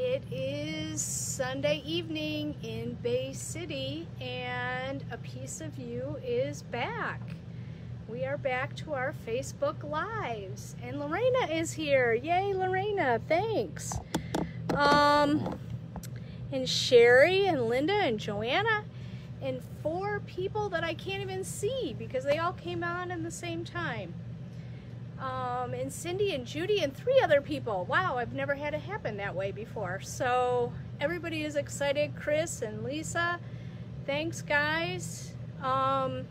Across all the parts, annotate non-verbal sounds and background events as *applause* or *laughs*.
It is Sunday evening in Bay City and a Piece of Ewe is back. We are back to our Facebook Lives and Lorena is here. Yay, Lorena, thanks. Um, and Sherry and Linda and Joanna and four people that I can't even see because they all came on in the same time um, and Cindy and Judy and three other people. Wow, I've never had it happen that way before. So everybody is excited. Chris and Lisa, thanks guys. Um,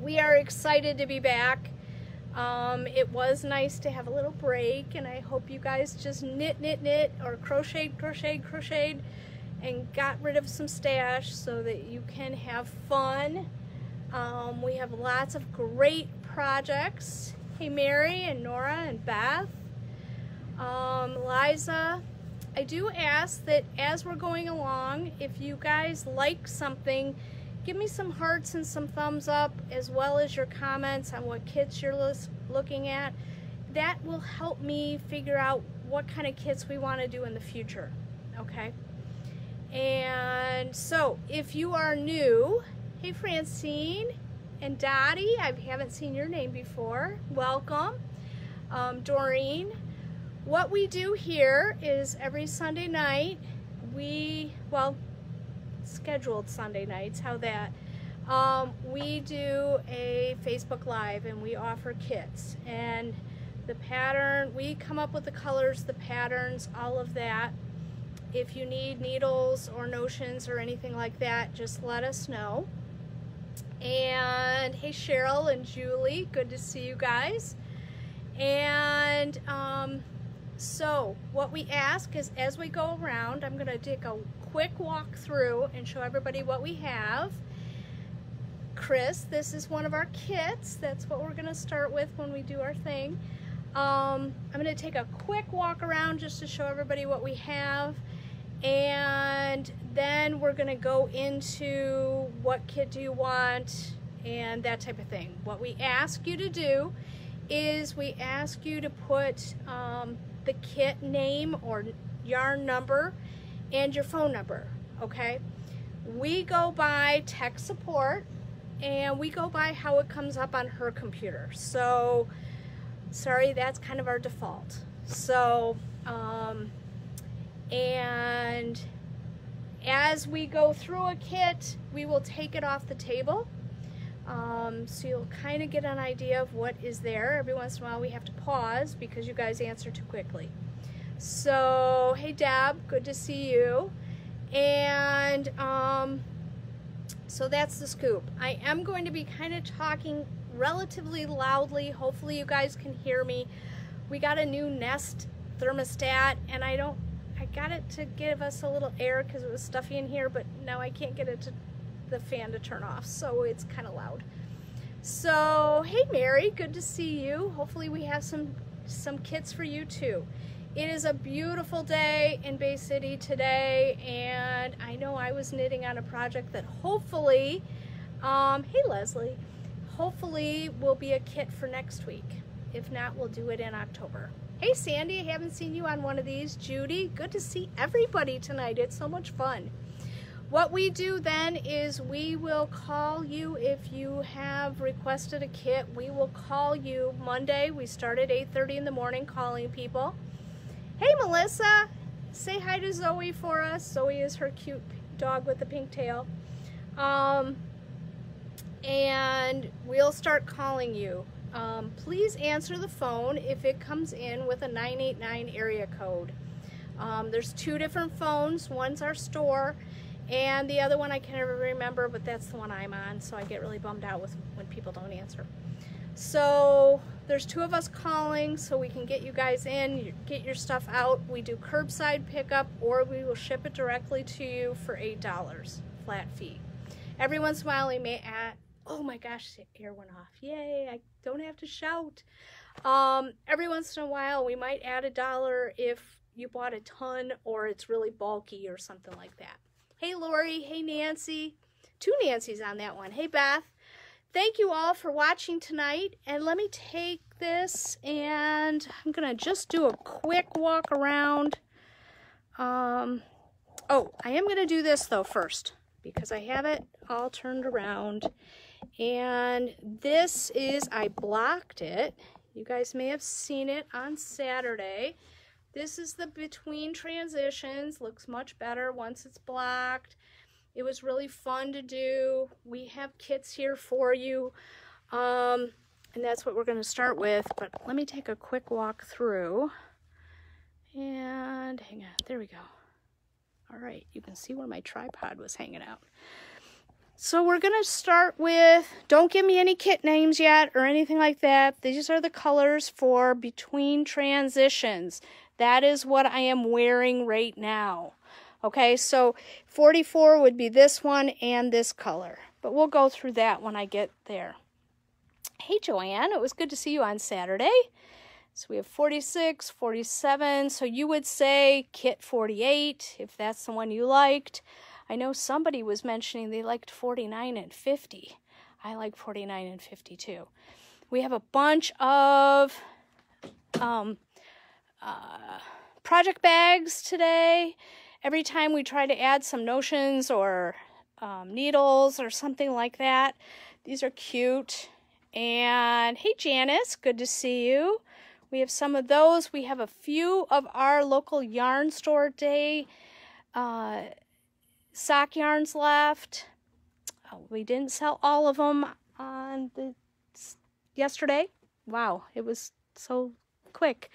we are excited to be back. Um, it was nice to have a little break and I hope you guys just knit, knit, knit or crocheted, crocheted, crocheted and got rid of some stash so that you can have fun. Um, we have lots of great projects Hey Mary and Nora and Beth, um, Liza. I do ask that as we're going along, if you guys like something, give me some hearts and some thumbs up as well as your comments on what kits you're looking at. That will help me figure out what kind of kits we want to do in the future, okay? And so if you are new, hey Francine, and Dottie, I haven't seen your name before. Welcome. Um, Doreen. What we do here is every Sunday night, we, well, scheduled Sunday nights, how that, um, we do a Facebook Live and we offer kits. And the pattern, we come up with the colors, the patterns, all of that. If you need needles or notions or anything like that, just let us know. And hey, Cheryl and Julie, good to see you guys. And um, so what we ask is as we go around, I'm gonna take a quick walk through and show everybody what we have. Chris, this is one of our kits. That's what we're gonna start with when we do our thing. Um, I'm gonna take a quick walk around just to show everybody what we have and then we're gonna go into what kit do you want and that type of thing. What we ask you to do is we ask you to put um, the kit name or yarn number and your phone number, okay? We go by tech support and we go by how it comes up on her computer. So, sorry, that's kind of our default. So, um, and as we go through a kit, we will take it off the table. Um, so you'll kind of get an idea of what is there. Every once in a while we have to pause because you guys answer too quickly. So, hey Deb, good to see you. And um, so that's the scoop. I am going to be kind of talking relatively loudly. Hopefully you guys can hear me. We got a new Nest thermostat and I don't I got it to give us a little air because it was stuffy in here, but now I can't get it to the fan to turn off, so it's kind of loud. So, hey Mary, good to see you. Hopefully we have some, some kits for you too. It is a beautiful day in Bay City today, and I know I was knitting on a project that hopefully, um, hey Leslie, hopefully will be a kit for next week. If not, we'll do it in October. Hey Sandy, I haven't seen you on one of these. Judy, good to see everybody tonight. It's so much fun. What we do then is we will call you if you have requested a kit. We will call you Monday. We start at 8.30 in the morning calling people. Hey Melissa, say hi to Zoe for us. Zoe is her cute dog with the pink tail. Um, and we'll start calling you um, please answer the phone if it comes in with a 989 area code. Um, there's two different phones. One's our store, and the other one I can never remember, but that's the one I'm on, so I get really bummed out with when people don't answer. So there's two of us calling so we can get you guys in, get your stuff out. We do curbside pickup or we will ship it directly to you for $8 flat fee. Every once in a while we may add, oh my gosh, the air went off. Yay, I don't have to shout. Um, every once in a while, we might add a dollar if you bought a ton or it's really bulky or something like that. Hey, Lori. Hey, Nancy. Two Nancy's on that one. Hey, Beth. Thank you all for watching tonight. And let me take this and I'm going to just do a quick walk around Um, oh, I am going to do this though first because I have it all turned around. And this is, I blocked it. You guys may have seen it on Saturday. This is the between transitions. Looks much better once it's blocked. It was really fun to do. We have kits here for you. Um, and that's what we're going to start with. But let me take a quick walk through. And hang on, there we go. All right, you can see where my tripod was hanging out. So we're going to start with, don't give me any kit names yet or anything like that. These are the colors for between transitions. That is what I am wearing right now. Okay, so 44 would be this one and this color. But we'll go through that when I get there. Hey, Joanne, it was good to see you on Saturday. So we have 46, 47. So you would say kit 48 if that's the one you liked. I know somebody was mentioning they liked 49 and 50. I like 49 and 52. We have a bunch of um, uh, project bags today. Every time we try to add some notions or um, needles or something like that. These are cute. And hey, Janice, good to see you. We have some of those. We have a few of our local yarn store day uh, sock yarns left. Oh, we didn't sell all of them on the yesterday. Wow, it was so quick.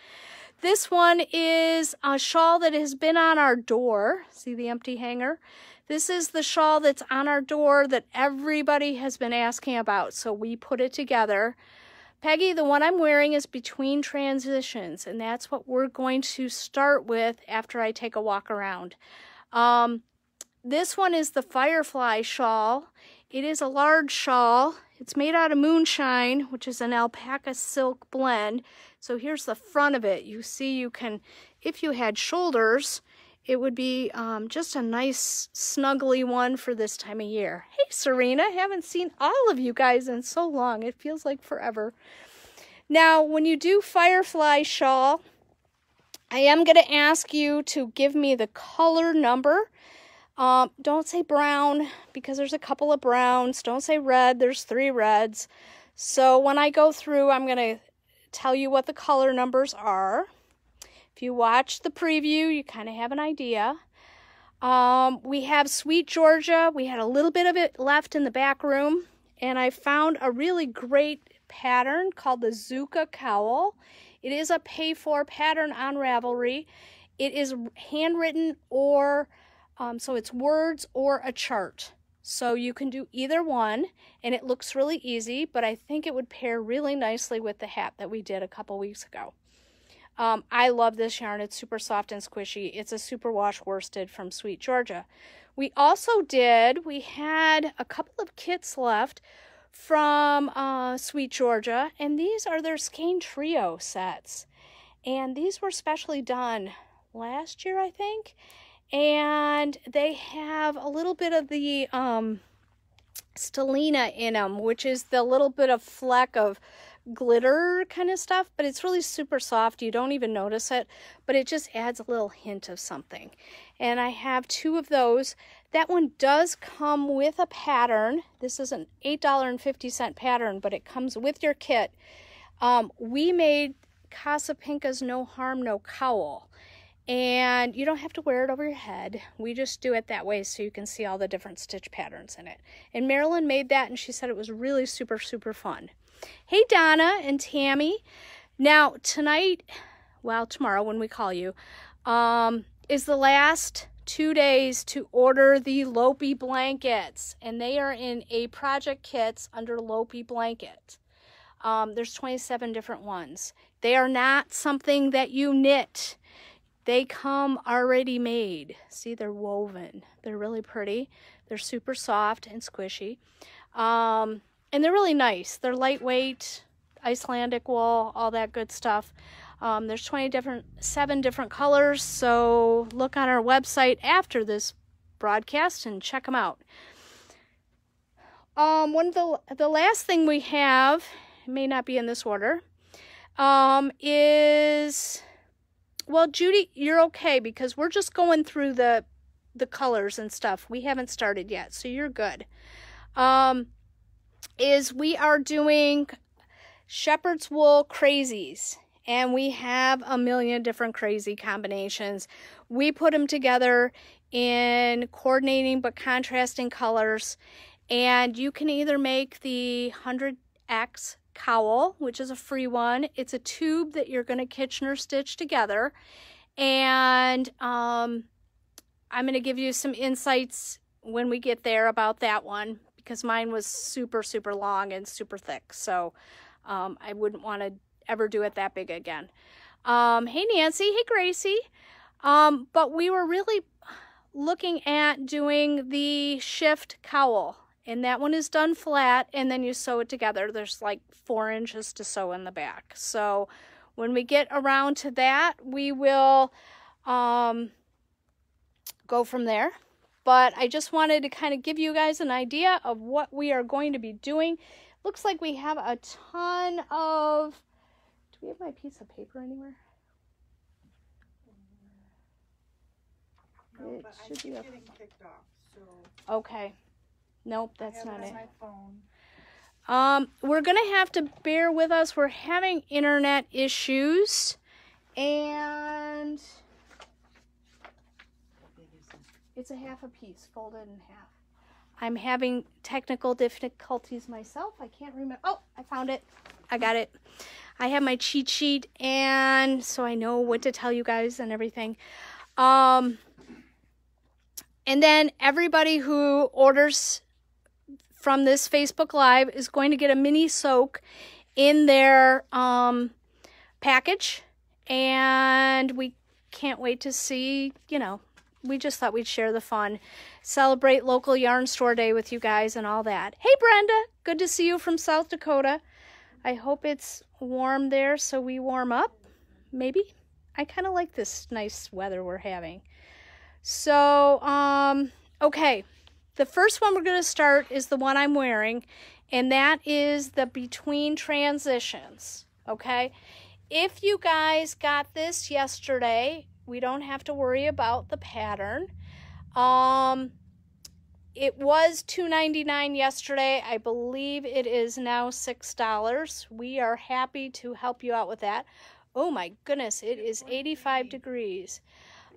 This one is a shawl that has been on our door. See the empty hanger? This is the shawl that's on our door that everybody has been asking about, so we put it together. Peggy, the one I'm wearing is between transitions, and that's what we're going to start with after I take a walk around. Um, this one is the Firefly shawl. It is a large shawl. It's made out of moonshine, which is an alpaca silk blend. So here's the front of it. You see you can, if you had shoulders, it would be um, just a nice snuggly one for this time of year. Hey Serena, I haven't seen all of you guys in so long. It feels like forever. Now, when you do Firefly shawl, I am going to ask you to give me the color number um, don't say brown because there's a couple of browns. Don't say red, there's three reds. So when I go through, I'm going to tell you what the color numbers are. If you watch the preview, you kind of have an idea. Um, we have Sweet Georgia. We had a little bit of it left in the back room, and I found a really great pattern called the Zuka Cowl. It is a pay-for pattern on Ravelry. It is handwritten or um, so it's words or a chart. So you can do either one, and it looks really easy, but I think it would pair really nicely with the hat that we did a couple weeks ago. Um, I love this yarn. It's super soft and squishy. It's a superwash worsted from Sweet Georgia. We also did, we had a couple of kits left from uh, Sweet Georgia, and these are their Skein Trio sets. And these were specially done last year, I think and they have a little bit of the um, stellina in them, which is the little bit of fleck of glitter kind of stuff, but it's really super soft. You don't even notice it, but it just adds a little hint of something. And I have two of those. That one does come with a pattern. This is an $8.50 pattern, but it comes with your kit. Um, we made Casapinka's No Harm, No Cowl and you don't have to wear it over your head. We just do it that way so you can see all the different stitch patterns in it. And Marilyn made that and she said it was really super, super fun. Hey, Donna and Tammy. Now, tonight, well, tomorrow when we call you, um, is the last two days to order the Lopi blankets. And they are in a project kits under Lopi blanket. Um, there's 27 different ones. They are not something that you knit they come already made. See, they're woven. They're really pretty. They're super soft and squishy. Um, and they're really nice. They're lightweight, Icelandic wool, all that good stuff. Um, there's 20 different, seven different colors. So look on our website after this broadcast and check them out. Um, one of the, the last thing we have, may not be in this order, um, is well, Judy, you're okay because we're just going through the the colors and stuff. We haven't started yet, so you're good. Um, is we are doing shepherd's wool crazies and we have a million different crazy combinations. We put them together in coordinating but contrasting colors and you can either make the 100X cowl, which is a free one. It's a tube that you're going to Kitchener stitch together. And um, I'm going to give you some insights when we get there about that one because mine was super, super long and super thick. So um, I wouldn't want to ever do it that big again. Um, hey, Nancy. Hey, Gracie. Um, but we were really looking at doing the shift cowl and that one is done flat and then you sew it together. There's like four inches to sew in the back. So when we get around to that we will um, go from there. But I just wanted to kind of give you guys an idea of what we are going to be doing. Looks like we have a ton of do we have my piece of paper anywhere? No, It should be up. getting kicked off, so okay nope that's not it it my phone. Um, we're gonna have to bear with us. We're having internet issues, and it's a half a piece, folded in half. I'm having technical difficulties myself. I can't remember. Oh, I found it. I got it. I have my cheat sheet, and so I know what to tell you guys and everything. Um, and then everybody who orders from this Facebook Live is going to get a mini soak in their um, package. And we can't wait to see, you know, we just thought we'd share the fun, celebrate local yarn store day with you guys and all that. Hey, Brenda, good to see you from South Dakota. I hope it's warm there so we warm up. Maybe. I kind of like this nice weather we're having. So, um, okay. The first one we're going to start is the one I'm wearing, and that is the between transitions. Okay. If you guys got this yesterday, we don't have to worry about the pattern. Um, it was $2.99 yesterday. I believe it is now $6. We are happy to help you out with that. Oh my goodness, it is 85 degrees.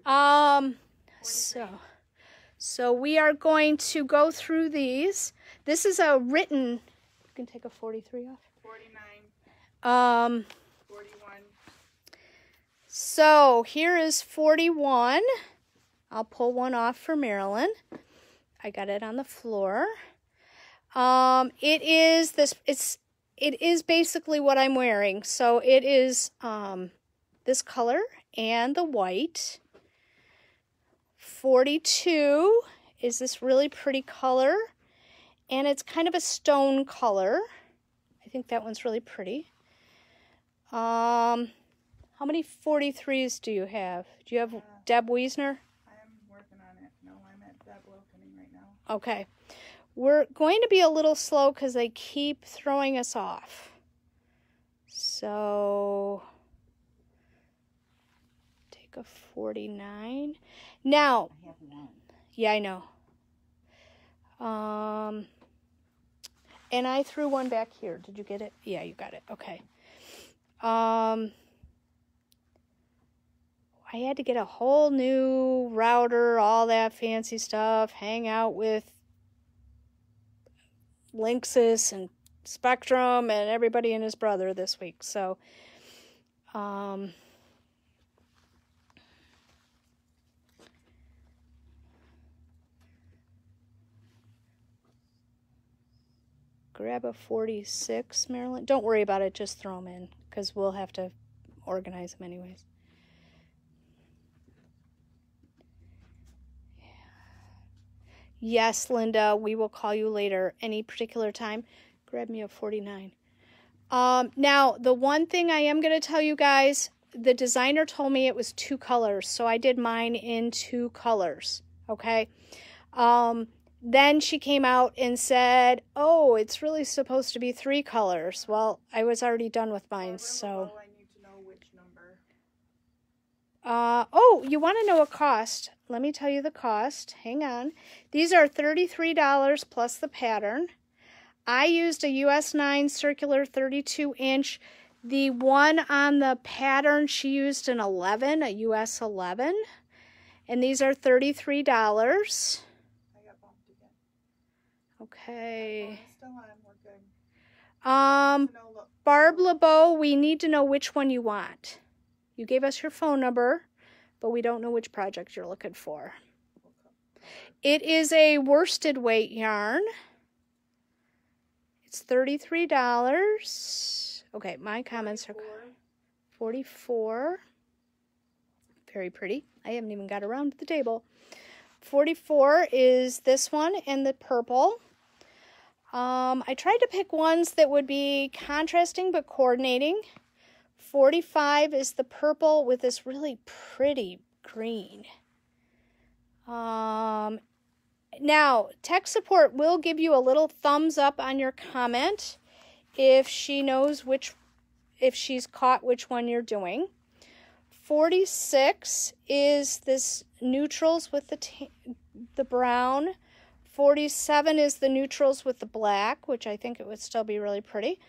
Um, so. So we are going to go through these. This is a written, you can take a 43 off. 49, Um, 41, so here is 41. I'll pull one off for Marilyn. I got it on the floor. Um, it is this, it's, it is basically what I'm wearing. So it is, um, this color and the white. 42 is this really pretty color. And it's kind of a stone color. I think that one's really pretty. Um, how many 43s do you have? Do you have Deb Wiesner? I am working on it. No, I'm at Deb Lokening right now. Okay. We're going to be a little slow because they keep throwing us off. So, a 49. Now, I yeah, I know. Um, and I threw one back here. Did you get it? Yeah, you got it. Okay. Um, I had to get a whole new router, all that fancy stuff, hang out with Linksys and Spectrum and everybody and his brother this week. So, um, grab a 46, Marilyn. Don't worry about it, just throw them in because we'll have to organize them anyways. Yes, Linda, we will call you later. Any particular time? Grab me a 49. Um, now, the one thing I am going to tell you guys the designer told me it was two colors, so I did mine in two colors. Okay. Um, then she came out and said, Oh, it's really supposed to be three colors. Well, I was already done with mine, so. I need to know which number. Uh, oh, you want to know a cost? Let me tell you the cost. Hang on. These are $33 plus the pattern. I used a US 9 circular 32 inch. The one on the pattern, she used an 11, a US 11. And these are $33. I got bumped again. Okay. Oh, it's still on. We're good. Um, Barb LeBeau, we need to know which one you want. You gave us your phone number, but we don't know which project you're looking for. It is a worsted weight yarn. It's $33. Okay, my comments are 44. Very pretty. I haven't even got around to the table. 44 is this one and the purple. Um, I tried to pick ones that would be contrasting but coordinating. 45 is the purple with this really pretty green. Um, now, tech support will give you a little thumbs up on your comment if she knows which, if she's caught which one you're doing. 46 is this neutrals with the the brown. 47 is the neutrals with the black, which I think it would still be really pretty.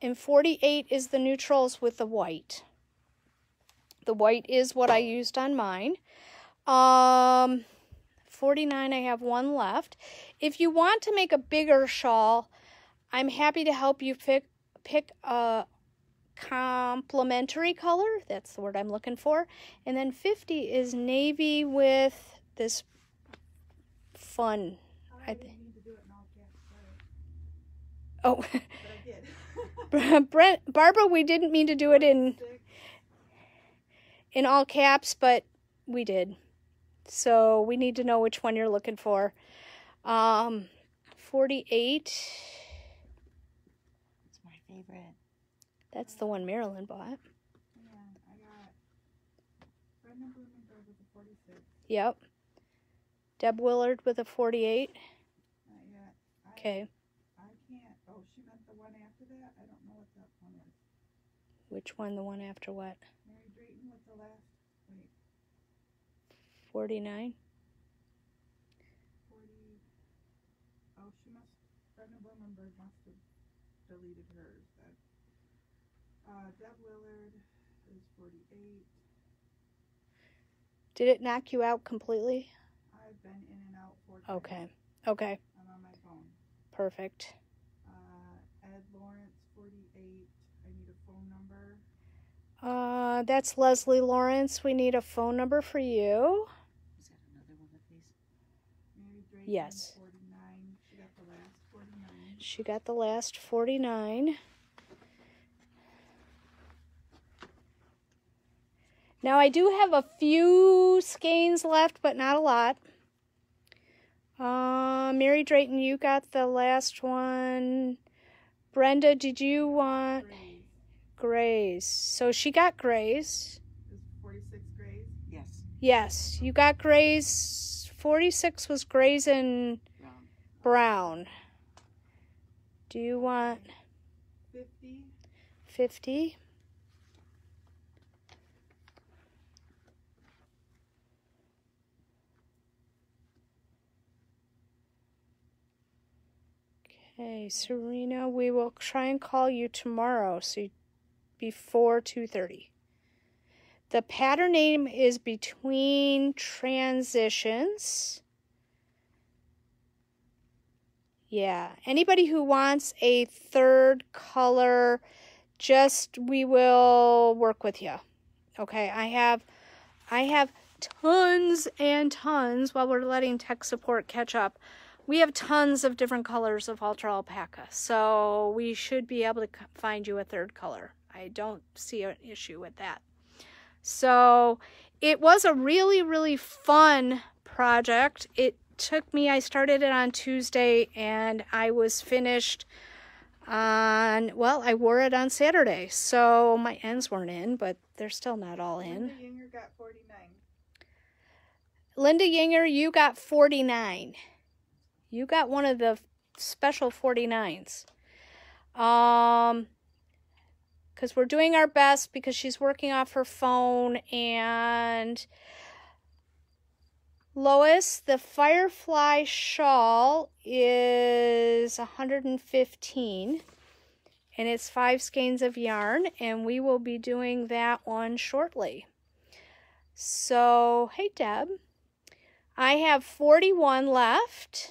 And 48 is the neutrals with the white. The white is what I used on mine. Um 49 I have one left. If you want to make a bigger shawl, I'm happy to help you pick pick a complementary color. That's the word I'm looking for. And then 50 is navy with this fun. I I didn't need to do it in all caps, sorry. Oh, *laughs* But *laughs* Brent, Barbara, we didn't mean to do it in in all caps, but we did. So we need to know which one you're looking for. Um, 48. It's my favorite. That's the one Marilyn bought. Yeah, I got Brenda Blumenberg with a 46. Yep. Deb Willard with a 48. Not yet. I, Okay. I can't. Oh, she meant the one after that? I don't know what that one is. Which one? The one after what? Mary Drayton with the last. Wait, 49. 40. Oh, she must. Brenda Blumenberg must have deleted hers. Uh, Deb Willard is 48. Did it knock you out completely? I've been in and out four times. Okay. Okay. I'm on my phone. Perfect. Uh, Ed Lawrence, 48. I need a phone number. Uh, that's Leslie Lawrence. We need a phone number for you. Is that another one of these? Mary Drayton, Yes. 49. She got the last 49. She got the last 49. Now I do have a few skeins left, but not a lot. Uh, Mary Drayton, you got the last one. Brenda, did you want Grays. grays? So she got grays. Is 46 grays? Yes, Yes, you got grays. 46 was grays and brown. brown. Do you want 50. 50? Okay, Serena, we will try and call you tomorrow, so before 2:30. The pattern name is between transitions. Yeah, anybody who wants a third color, just we will work with you. Okay, I have I have tons and tons while we're letting tech support catch up. We have tons of different colors of ultra alpaca, so we should be able to find you a third color. I don't see an issue with that. So it was a really, really fun project. It took me, I started it on Tuesday and I was finished on, well, I wore it on Saturday. So my ends weren't in, but they're still not all in. Linda Yinger got 49. Linda Yinger, you got 49. You got one of the special 49s. Um, because we're doing our best because she's working off her phone and Lois, the firefly shawl is 115 and it's five skeins of yarn and we will be doing that one shortly. So, hey Deb, I have 41 left,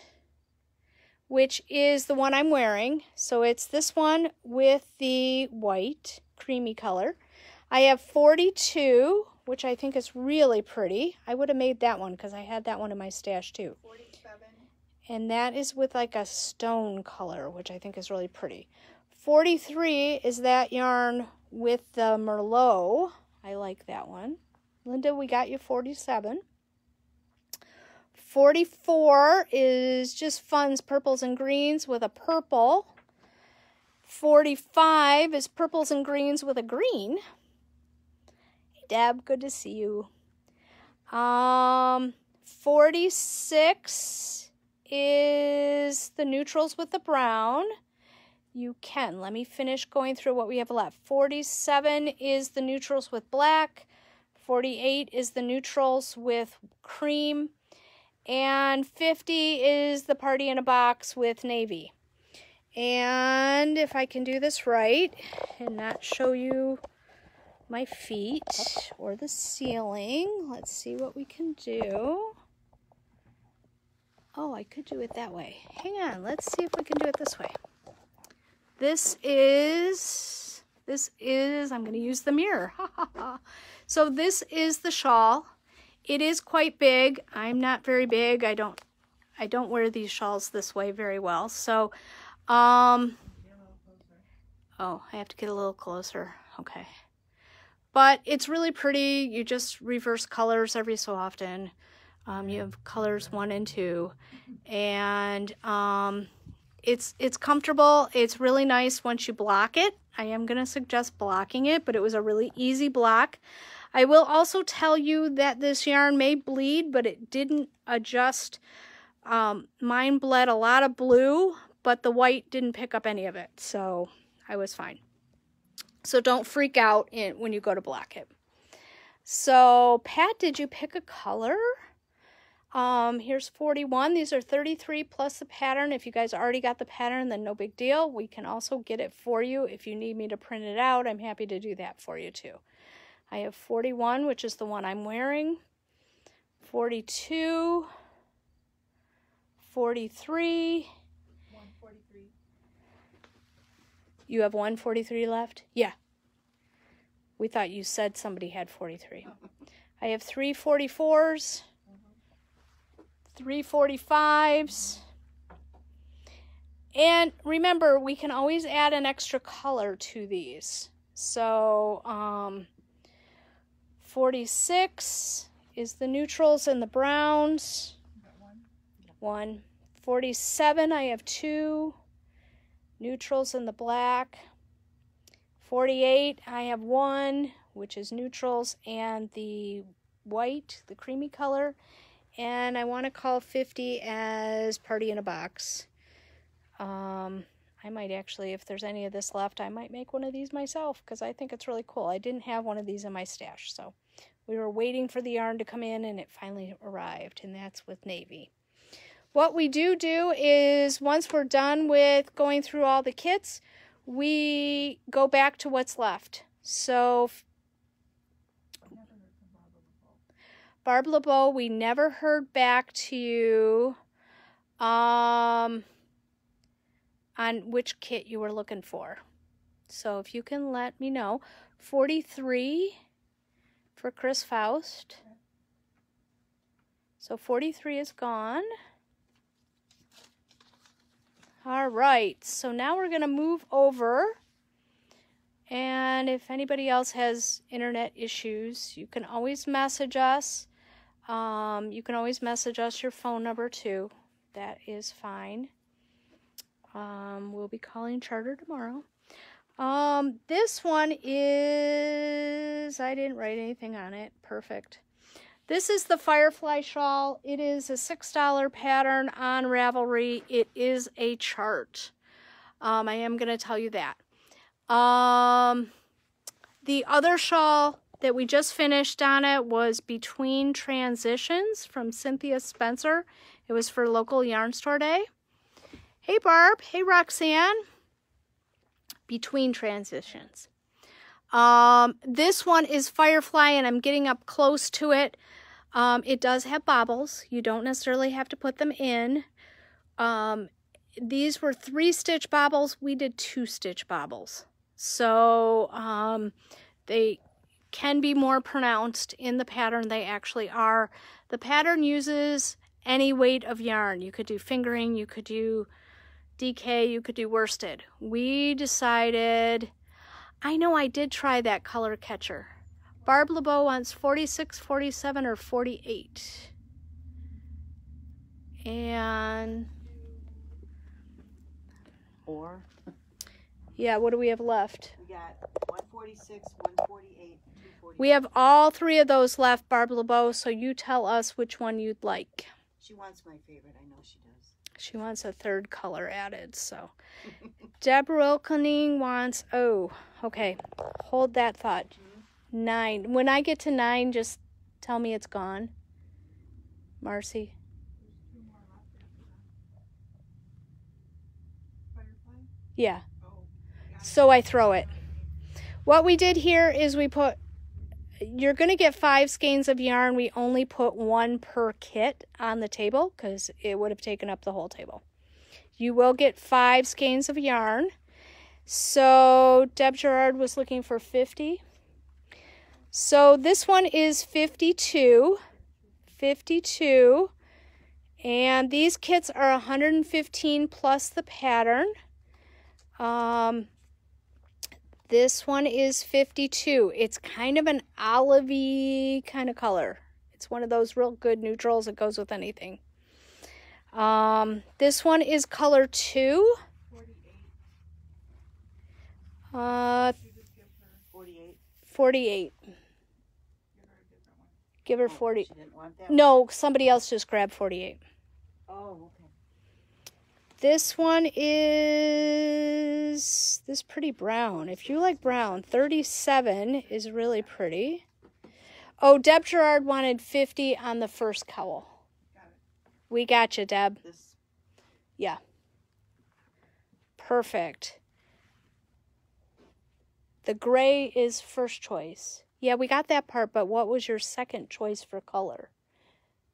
which is the one I'm wearing. So it's this one with the white creamy color. I have 42 which I think is really pretty. I would have made that one because I had that one in my stash too. 47. And that is with like a stone color, which I think is really pretty. 43 is that yarn with the Merlot. I like that one. Linda, we got you 47. 44 is just fun's purples and greens with a purple. 45 is purples and greens with a green. Deb, good to see you. Um, 46 is the neutrals with the brown. You can. Let me finish going through what we have left. 47 is the neutrals with black. 48 is the neutrals with cream. And 50 is the party in a box with navy. And if I can do this right and not show you my feet or the ceiling. Let's see what we can do. Oh, I could do it that way. Hang on, let's see if we can do it this way. This is, this is, I'm going to use the mirror. *laughs* so this is the shawl. It is quite big. I'm not very big. I don't, I don't wear these shawls this way very well. So, um, oh, I have to get a little closer. Okay. But it's really pretty. You just reverse colors every so often. Um, you have colors one and two, and um, it's it's comfortable. It's really nice once you block it. I am going to suggest blocking it, but it was a really easy block. I will also tell you that this yarn may bleed, but it didn't adjust. Um, mine bled a lot of blue, but the white didn't pick up any of it, so I was fine. So don't freak out in, when you go to block it. So Pat, did you pick a color? Um, here's 41. These are 33 plus the pattern. If you guys already got the pattern, then no big deal. We can also get it for you. If you need me to print it out, I'm happy to do that for you too. I have 41, which is the one I'm wearing. 42, 43. 143. You have 143 left? Yeah. We thought you said somebody had 43. I have three 44s, three 45s. And remember, we can always add an extra color to these. So, um, 46 is the neutrals and the browns. One. 47, I have two neutrals in the black. 48, I have one, which is neutrals, and the white, the creamy color. And I want to call 50 as Party in a Box. Um, I might actually, if there's any of this left, I might make one of these myself because I think it's really cool. I didn't have one of these in my stash, so we were waiting for the yarn to come in and it finally arrived, and that's with Navy. What we do do is once we're done with going through all the kits, we go back to what's left. So Barb LeBeau, we never heard back to you um, on which kit you were looking for. So if you can let me know. 43 for Chris Faust. So 43 is gone. All right, so now we're going to move over. And if anybody else has internet issues, you can always message us. Um, you can always message us your phone number too. That is fine. Um, we'll be calling Charter tomorrow. Um, this one is, I didn't write anything on it. Perfect. This is the Firefly Shawl. It is a $6 pattern on Ravelry. It is a chart. Um, I am going to tell you that. Um, the other shawl that we just finished on it was Between Transitions from Cynthia Spencer. It was for local yarn store day. Hey Barb, hey Roxanne. Between Transitions. Um, this one is Firefly and I'm getting up close to it. Um, it does have bobbles. You don't necessarily have to put them in. Um, these were three stitch bobbles. We did two stitch bobbles. So um, they can be more pronounced in the pattern. They actually are. The pattern uses any weight of yarn. You could do fingering, you could do DK, you could do worsted. We decided, I know I did try that color catcher. Barb LeBeau wants 46, 47, or 48. And Or yeah, what do we have left? we got 146, 148, 240. We have all three of those left, Barb LeBeau, so you tell us which one you'd like. She wants my favorite. I know she does. She wants a third color added, so. *laughs* Deborah Wilkening wants, oh, okay. Hold that thought. Mm-hmm. Nine. When I get to nine, just tell me it's gone. Marcy. There's two more left after that. Firefly? Yeah. So I throw it. What we did here is we put, you're going to get five skeins of yarn. We only put one per kit on the table because it would have taken up the whole table. You will get five skeins of yarn. So Deb Gerard was looking for 50. So this one is 52. 52. And these kits are 115 plus the pattern. Um, this one is 52. It's kind of an olivey kind of color. It's one of those real good neutrals that goes with anything. Um, this one is color 2. 48. Uh, You just give her, 48. 48. give her a different one. Give her Oh, 40. She didn't want that. No, somebody else just grabbed 48. Oh, okay. This one is this pretty brown. If you like brown, 37 is really pretty. Oh, Deb Gerard wanted 50 on the first cowl. Got it. We got you, Deb. This Perfect. The gray is first choice. Yeah, we got that part, but what was your second choice for color?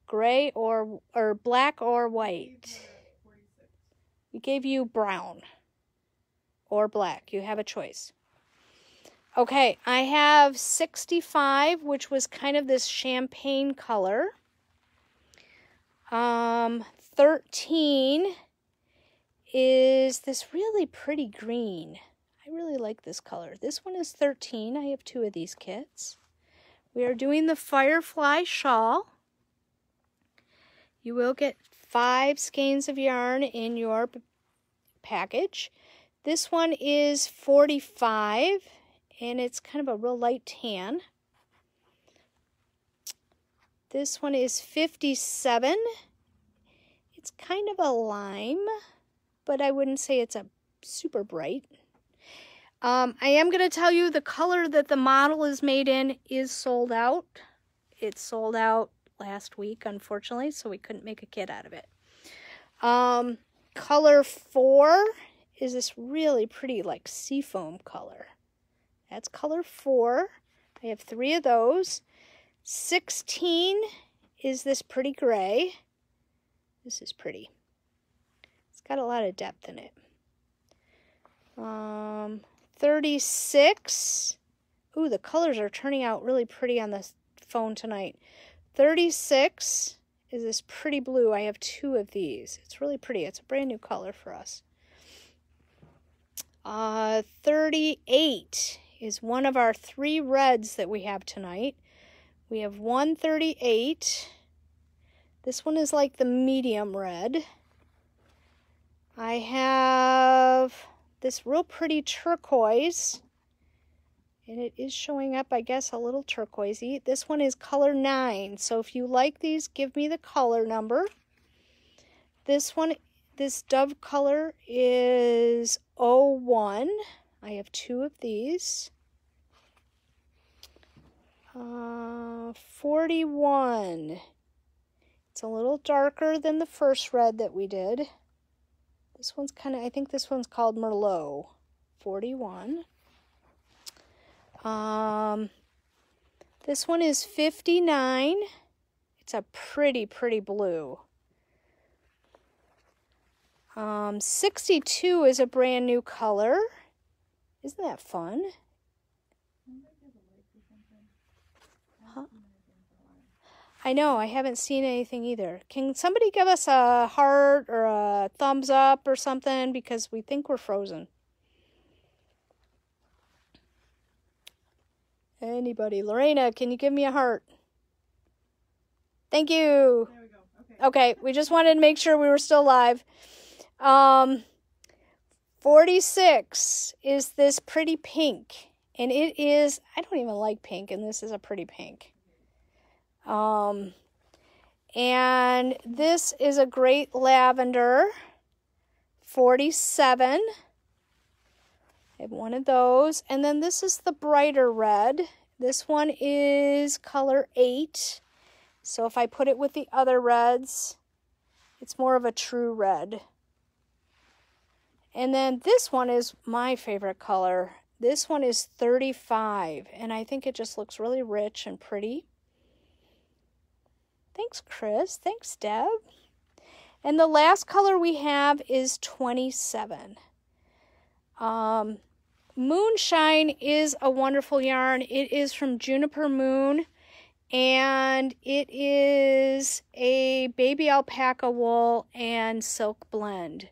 Gray or or black or white? Give her 46. We gave you brown or black. You have a choice. Okay, I have 65, which was kind of this champagne color. Um, 13 is this really pretty green. I really like this color. This one is 13. I have two of these kits. We are doing the Firefly shawl. You will get five skeins of yarn in your package. This one is 45 and it's kind of a real light tan. This one is 57. It's kind of a lime, but I wouldn't say it's a super bright. Um, I am going to tell you the color that the model is made in is sold out. It's sold out last week, unfortunately, so we couldn't make a kit out of it. Um, color four is this really pretty, like seafoam color. That's color four. I have three of those. 16 is this pretty gray. This is pretty. It's got a lot of depth in it. Um, 36. Ooh, the colors are turning out really pretty on the phone tonight. 36 is this pretty blue. I have two of these. It's really pretty. It's a brand new color for us. Uh, 38 is one of our three reds that we have tonight. We have 138. This one is like the medium red. I have this real pretty turquoise. And it is showing up, I guess, a little turquoisey. This one is color 9. So if you like these, give me the color number. This one, this dove color is 01. I have two of these. Uh, 41. It's a little darker than the first red that we did. This one's kind of, I think this one's called Merlot. 41. Um, this one is 59. It's a pretty, pretty blue. Um, 62 is a brand new color. Isn't that fun? Huh? I know, I haven't seen anything either. Can somebody give us a heart or a thumbs up or something because we think we're frozen? Anybody? Lorena, can you give me a heart? Thank you. There we go. Okay. Okay, we just wanted to make sure we were still live. Um, 46 is this pretty pink. And it is, I don't even like pink, and this is a pretty pink. Um, and this is a great lavender. 47. I have one of those. And then this is the brighter red. This one is color 8. So if I put it with the other reds, it's more of a true red. And then this one is my favorite color. This one is 35, and I think it just looks really rich and pretty. Thanks, Chris. Thanks, Deb. And the last color we have is 27. Um, Moonshine is a wonderful yarn. It is from Juniper Moon, and it is a baby alpaca wool and silk blend.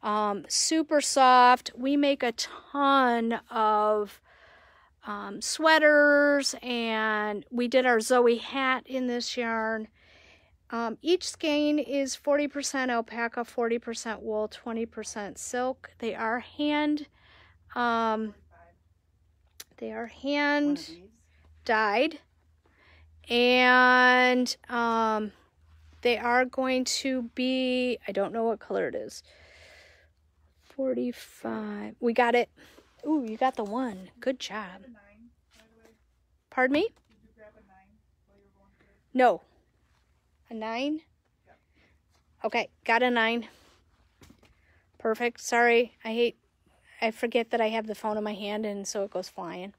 Um, super soft. We make a ton of um, sweaters, and we did our Zoe hat in this yarn. Um, each skein is 40% alpaca, 40% wool, 20% silk. They are hand, um, they are hand dyed, and um, they are going to be. I don't know what color it is. 45. We got it. Ooh, you got the one. Good job. Nine, by the way. Pardon me? Did you grab a nine while you were going through? No. A nine? Okay, got a nine. Perfect. Sorry, I hate, I forget that I have the phone in my hand and so it goes flying.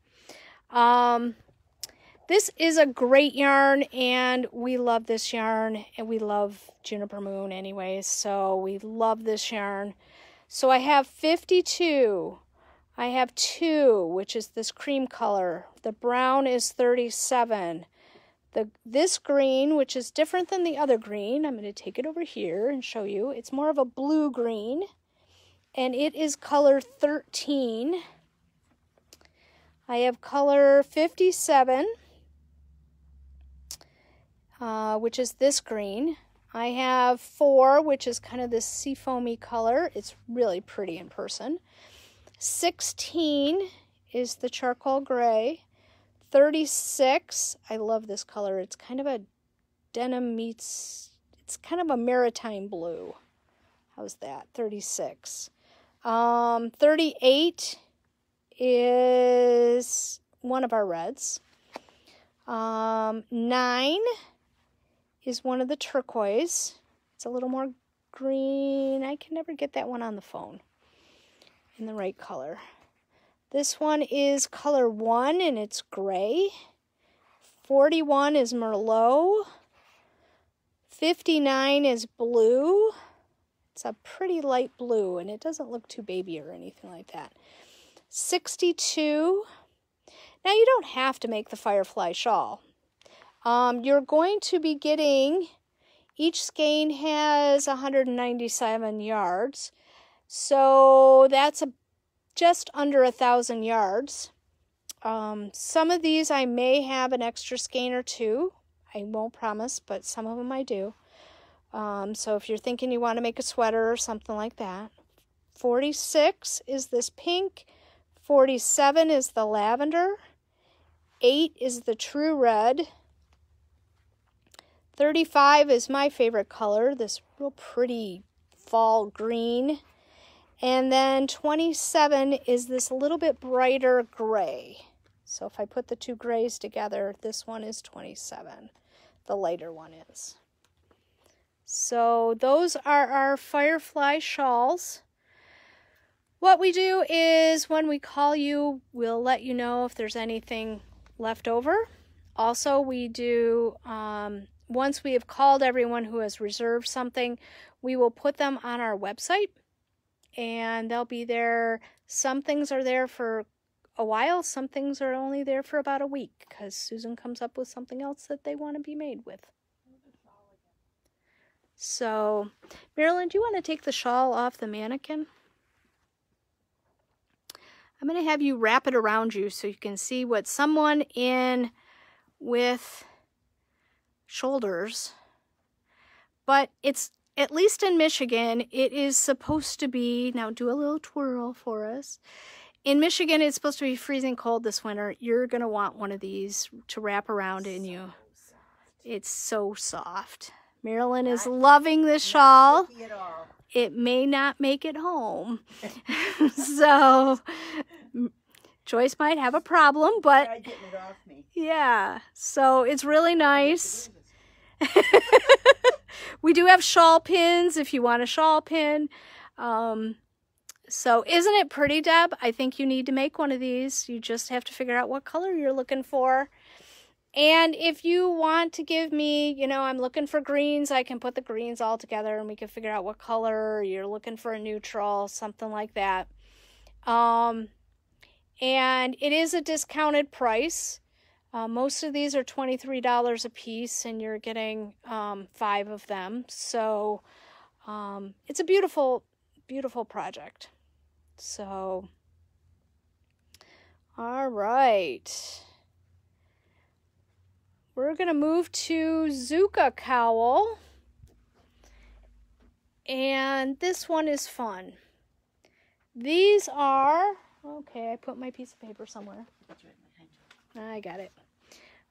Um, this is a great yarn and we love this yarn and we love Juniper Moon anyways, so we love this yarn. So I have 52. I have two, which is this cream color. The brown is 37 the this green which is different than the other green i'm going to take it over here and show you it's more of a blue green and it is color 13 i have color 57 uh, which is this green. I have four which is kind of this seafoamy color. It's really pretty in person. 16 is the charcoal gray. 36 i love this color. It's kind of a denim meets it's kind of a maritime blue. How's that? 36 um 38 is one of our reds um 9 is one of the turquoise it's a little more green i can never get that one on the phone in the right color this one is color one and it's gray. 41 is Merlot. 59 is blue. It's a pretty light blue and it doesn't look too baby or anything like that. 62. Now you don't have to make the firefly shawl. Um, you're going to be getting, each skein has 197 yards. So that's a just under a thousand yards. Um, some of these I may have an extra skein or two. I won't promise, but some of them I do. Um, so if you're thinking you want to make a sweater or something like that. 46 is this pink. 47 is the lavender. 8 is the true red. 35 is my favorite color, this real pretty fall green. And then 27 is this little bit brighter gray. So if I put the two grays together, this one is 27. The lighter one is. So those are our firefly shawls. What we do is when we call you, we'll let you know if there's anything left over. Also, we do, um, once we have called everyone who has reserved something, we will put them on our website and they'll be there. Some things are there for a while, some things are only there for about a week because Susan comes up with something else that they want to be made with. So, Marilyn, do you want to take the shawl off the mannequin? I'm going to have you wrap it around you so you can see what someone in with shoulders, but it's at least in Michigan, it is supposed to be, now do a little twirl for us. In Michigan, it's supposed to be freezing cold this winter. You're going to want one of these to wrap around in you. It's so soft. Marilyn is loving this shawl. It may not make it home. *laughs* so Joyce might have a problem, but yeah. So it's really nice. *laughs* we do have shawl pins if you want a shawl pin. Um, so isn't it pretty, Deb? I think you need to make one of these. You just have to figure out what color you're looking for. And if you want to give me, you know, I'm looking for greens, I can put the greens all together and we can figure out what color you're looking for a neutral, something like that. Um, and it is a discounted price. Uh, most of these are $23 a piece and you're getting um, five of them. So um, it's a beautiful, beautiful project. So, all right we're going to move to Zuka Cowl. And this one is fun. These are, okay, I put my piece of paper somewhere. I got it.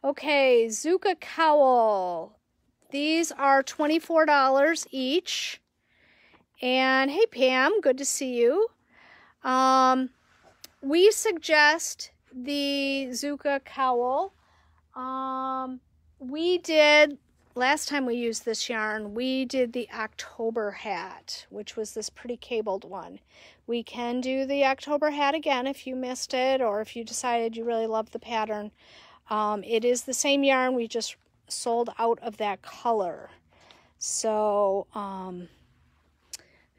Okay, Zuka Cowl. These are $24 each. And hey, Pam, good to see you. Um, we suggest the Zuka Cowl um, we did last time we used this yarn, we did the October hat, which was this pretty cabled one. We can do the October hat again if you missed it or if you decided you really love the pattern. Um, it is the same yarn, we just sold out of that color. So, um,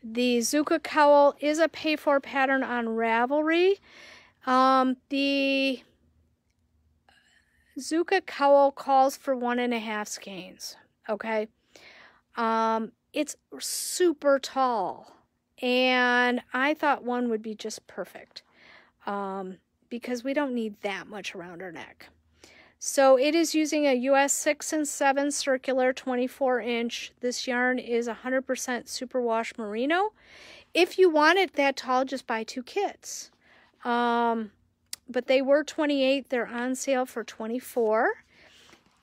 the Zuka cowl is a pay-for pattern on Ravelry. Um, the Zuka cowl calls for one and a half skeins. Okay. Um, it's super tall. And I thought one would be just perfect. Um, because we don't need that much around our neck. So it is using a US 6 and 7 circular 24 inch. This yarn is 100% superwash merino. If you want it that tall, just buy two kits. Um, but they were 28. They're on sale for 24.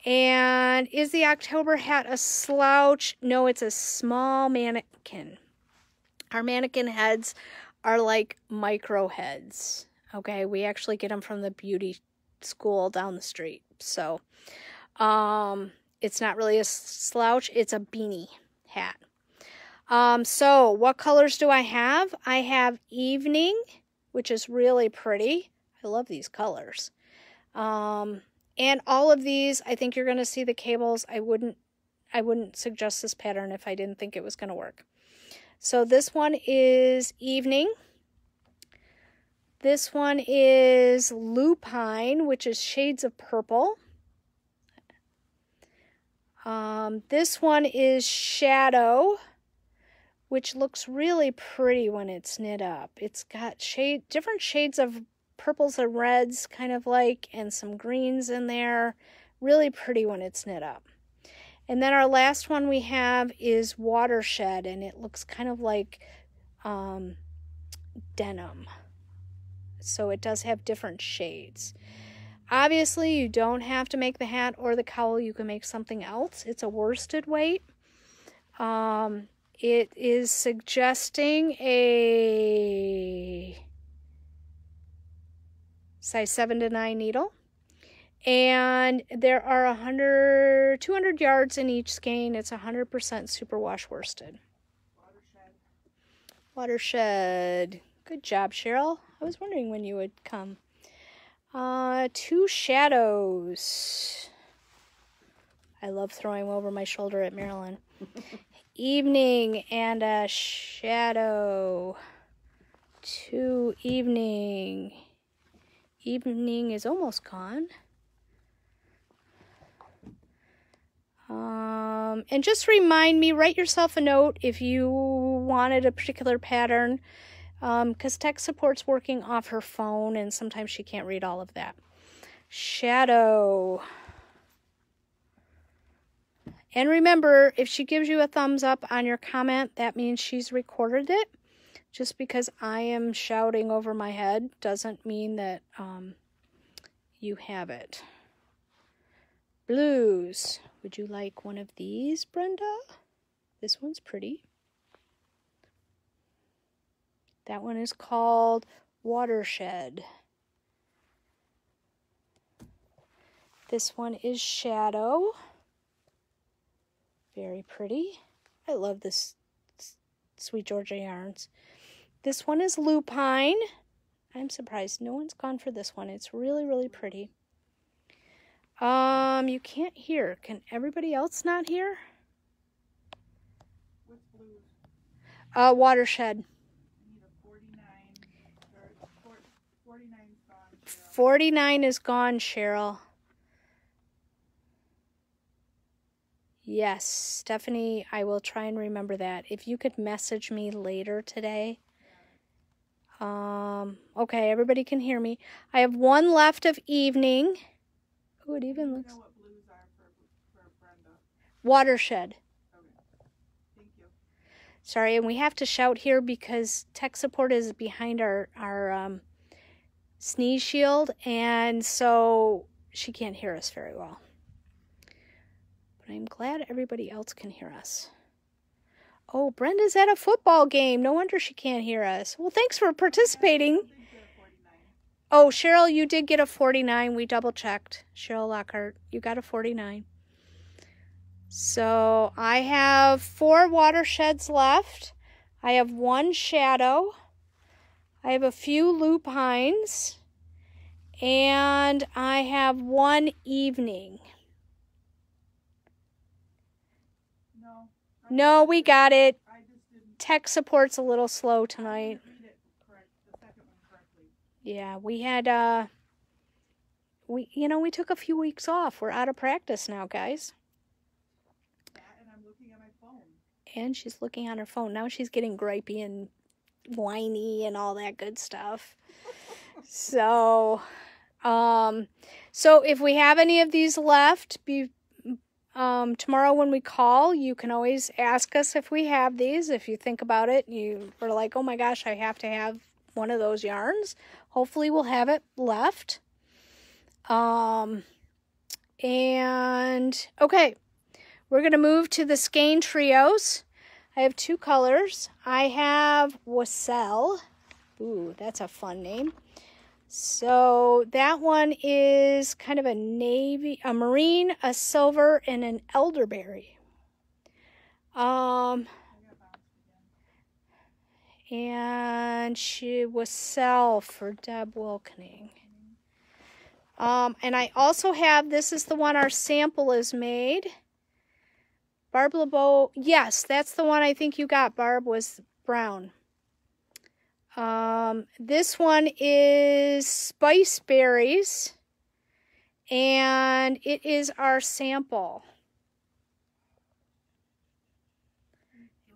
And is the October hat a slouch? No, it's a small mannequin. Our mannequin heads are like micro heads. Okay, we actually get them from the beauty school down the street. So, um, it's not really a slouch, it's a beanie hat. Um, so what colors do I have? I have evening, which is really pretty. Love these colors. Um, and all of these, I think you're going to see the cables. I wouldn't, I wouldn't suggest this pattern if I didn't think it was going to work. So this one is evening. This one is lupine, which is shades of purple. Um, this one is shadow, which looks really pretty when it's knit up. It's got shade, different shades of purples and reds kind of like and some greens in there. Really pretty when it's knit up. And then our last one we have is Watershed and it looks kind of like um, denim. So it does have different shades. Obviously, you don't have to make the hat or the cowl. You can make something else. It's a worsted weight. Um, it is suggesting a size 7 to 9 needle. And there are 100, 200 yards in each skein. It's 100% superwash worsted. Watershed. Watershed. Good job, Cheryl. I was wondering when you would come. Uh, two shadows. I love throwing over my shoulder at Marilyn. *laughs* evening and a shadow. Two evening. Evening is almost gone. Um, and just remind me, write yourself a note if you wanted a particular pattern, because um, tech support's working off her phone and sometimes she can't read all of that. Shadow. And remember, if she gives you a thumbs up on your comment, that means she's recorded it. Just because I am shouting over my head doesn't mean that um, you have it. Blues. Would you like one of these, Brenda? This one's pretty. That one is called Watershed. This one is Shadow. Very pretty. I love this Sweet Georgia yarns. This one is Lupine. I'm surprised no one's gone for this one. It's really, really pretty. Um, you can't hear. Can everybody else not hear? Uh, watershed. I need a 49. Or four- 49's gone. Cheryl. 49 is gone, Cheryl. Yes, Stephanie, I will try and remember that. If you could message me later today. Um, okay, everybody can hear me. I have one left of evening. Oh, it even looks know what blues are for, for Brenda. watershed. Okay. Thank you. Sorry, and we have to shout here because tech support is behind our our um, sneeze shield, and so she can't hear us very well. But I'm glad everybody else can hear us. Oh, Brenda's at a football game. No wonder she can't hear us. Well, thanks for participating. I did get a 49. Oh, Cheryl, you did get a 49. We double checked. Cheryl Lockhart, you got a 49. So I have four watersheds left. I have one shadow. I have a few lupines. And I have one evening. No. We got it. I just didn't. Tech support's a little slow tonight. didn't read it correct. The second one correctly. Yeah, we had uh we you know, we took a few weeks off. We're out of practice now, guys. And I'm looking at my phone. and she's looking on her phone. Now she's getting gripey and whiny and all that good stuff. *laughs* So, um, so if we have any of these left, be um, tomorrow when we call, you can always ask us if we have these. If you think about it, you were like, oh my gosh, I have to have one of those yarns. Hopefully, we'll have it left. Um, and okay, we're going to move to the skein trios. I have two colors. I have Wassail. Ooh, that's a fun name. So that one is kind of a navy, a marine, a silver, and an elderberry. Um, and she Wassail for Deb Wilkening. Um, and I also have this is the one our sample is made. Barb LeBeau, yes, that's the one I think you got. Barb was brown. Um, this one is spice berries, and it is our sample.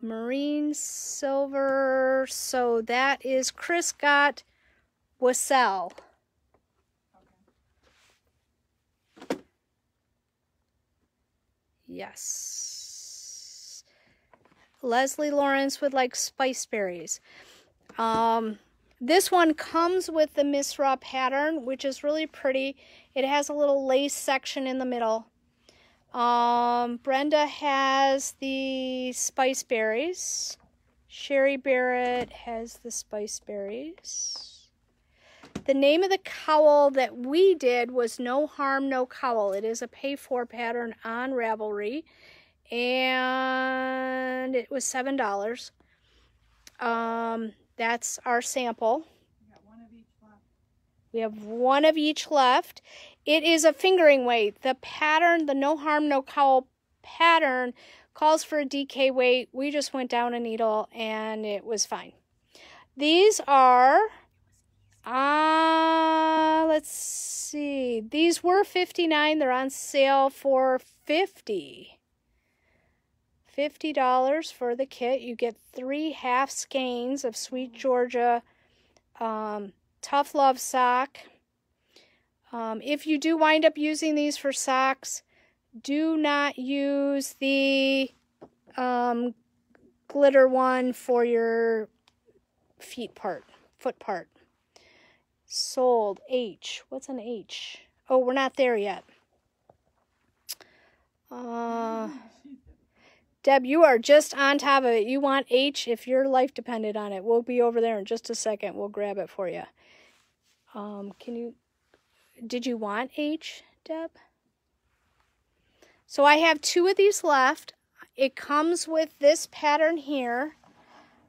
Marine silver, so that is Chris got Wassail. Yes. Leslie Lawrence would like spice berries. Um, this one comes with the Misra pattern, which is really pretty. It has a little lace section in the middle. Um, Brenda has the spice berries. Sherry Barrett has the spice berries. The name of the cowl that we did was No Harm, No Cowl. It is a pay for pattern on Ravelry. And it was $7. Um, that's our sample. We got one of each left. We have one of each left. It is a fingering weight. The pattern, the no harm, no cowl pattern, calls for a DK weight. We just went down a needle and it was fine. These are, uh, let's see. These were 59. They're on sale for 50 $50 for the kit. You get three half skeins of Sweet Georgia um, Tough Love sock. Um, if you do wind up using these for socks, do not use the um, glitter one for your feet part, foot part. Sold H. What's an H? Oh, we're not there yet. Uh, Deb, you are just on top of it. You want H if your life depended on it. We'll be over there in just a second. We'll grab it for you. Um, can you, did you want H, Deb? So I have two of these left. It comes with this pattern here.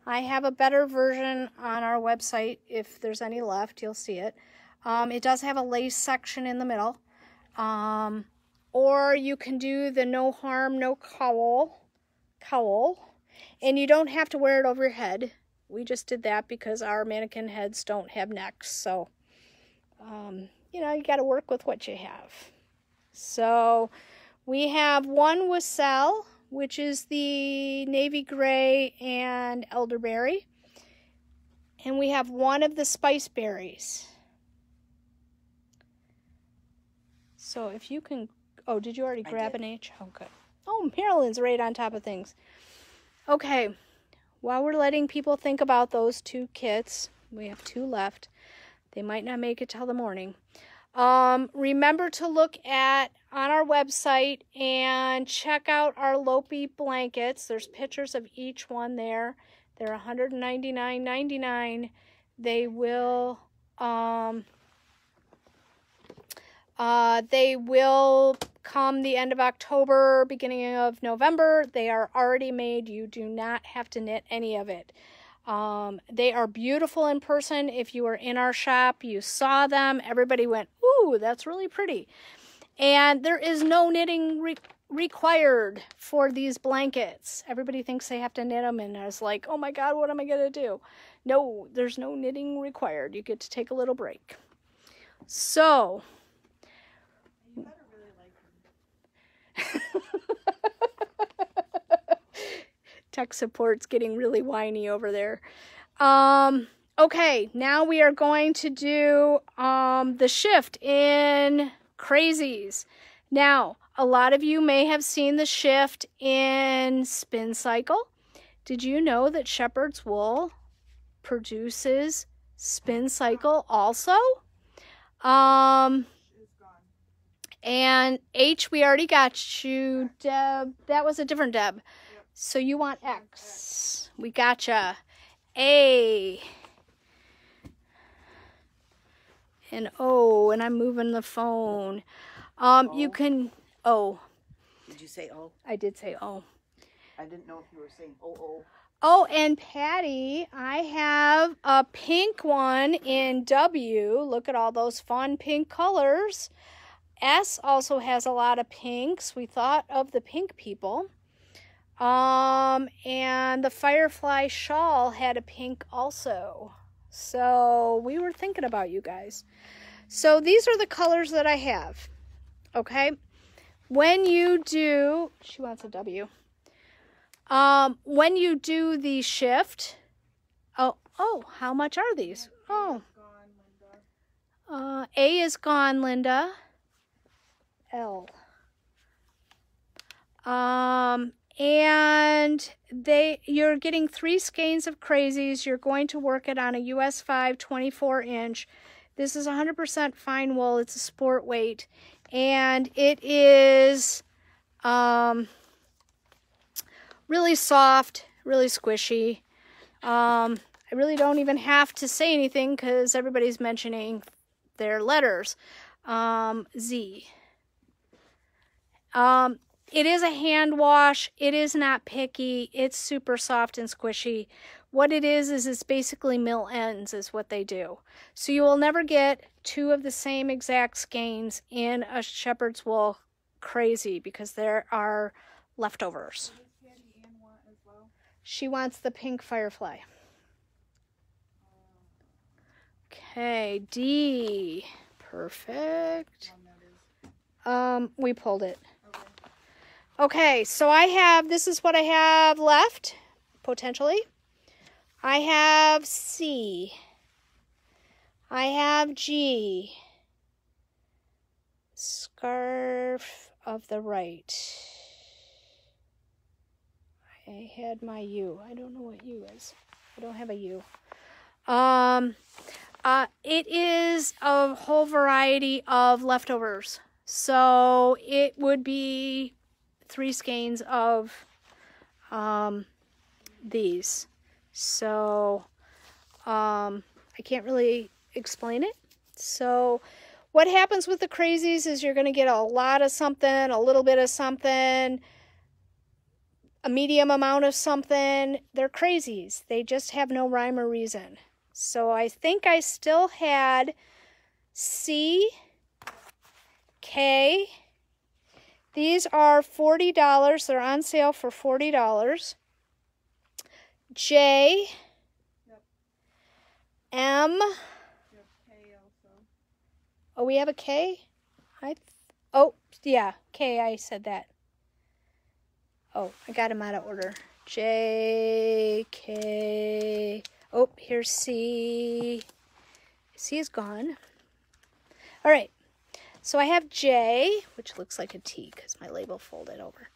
I have a better version on our website. If there's any left, you'll see it. Um, it does have a lace section in the middle. Um, or you can do the no harm, no cowl cowl. And you don't have to wear it over your head. We just did that because our mannequin heads don't have necks. So, um, you know, you got to work with what you have. So, we have one Wassail, which is the navy gray and elderberry. And we have one of the spice berries. So if you can, oh, did you already grab an H? Oh, good. Oh, Marilyn's right on top of things. Okay, while we're letting people think about those two kits, we have two left. They might not make it till the morning. Um, remember to look at on our website and check out our Lopi blankets. There's pictures of each one there. They're $199.99. They will um, uh, they will come the end of October, beginning of November. They are already made. You do not have to knit any of it. Um, they are beautiful in person. If you were in our shop, you saw them. Everybody went, Ooh, that's really pretty. And there is no knitting re- required for these blankets. Everybody thinks they have to knit them, and I was like, oh my God, what am I going to do? No, there's no knitting required. You get to take a little break. So, You better really like them. *laughs* tech support's getting really whiny over there. Um, okay, now we are going to do um, the shift in Crazies. Now, a lot of you may have seen the shift in Spin Cycle. Did you know that Shepherd's Wool produces Spin Cycle also? Um. And H, we already got you. Deb, that was a different Deb. So you want X. We gotcha. A. And O, and I'm moving the phone. Um, you can, O. Did you say oh? I did say O. I didn't know if you were saying oh oh. Oh, and Patty, I have a pink one in W. Look at all those fun pink colors. S also has a lot of pinks. We thought of the pink people. Um, and the Firefly shawl had a pink also. So we were thinking about you guys. So these are the colors that I have. Okay. When you do, she wants a W. Um, when you do the shift, oh, oh, how much are these? Oh, uh, A is gone, Linda. L. Um, and they, you're getting three skeins of crazies. You're going to work it on a US 5 24 inch. This is 100% fine wool. It's a sport weight. And it is, um, really soft, really squishy. Um, I really don't even have to say anything because everybody's mentioning their letters. Um, Z. Um, it is a hand wash. It is not picky. It's super soft and squishy. What it is, is it's basically mill ends is what they do. So you will never get two of the same exact skeins in a shepherd's wool crazy because there are leftovers. Does Patty Ann want? She wants the pink firefly. Okay, D. Perfect. One that is. Um, we pulled it. Okay. So I have this is what I have left, potentially. I have C. I have G. Scarf of the right. I had my U. I don't know what U is. I don't have a U. Um, uh, it is a whole variety of leftovers. So it would be three skeins of um, these. So um, I can't really explain it. So what happens with the crazies is you're going to get a lot of something, a little bit of something, a medium amount of something. They're crazies. They just have no rhyme or reason. So I think I still had C, K. These are $40. They're on sale for $40. J, Yep. M. Oh, we have a K? I Oh, yeah, K, I said that. Oh, I got them out of order. J, K. Oh, here's C. C is gone. All right. So I have J, which looks like a T because my label folded over.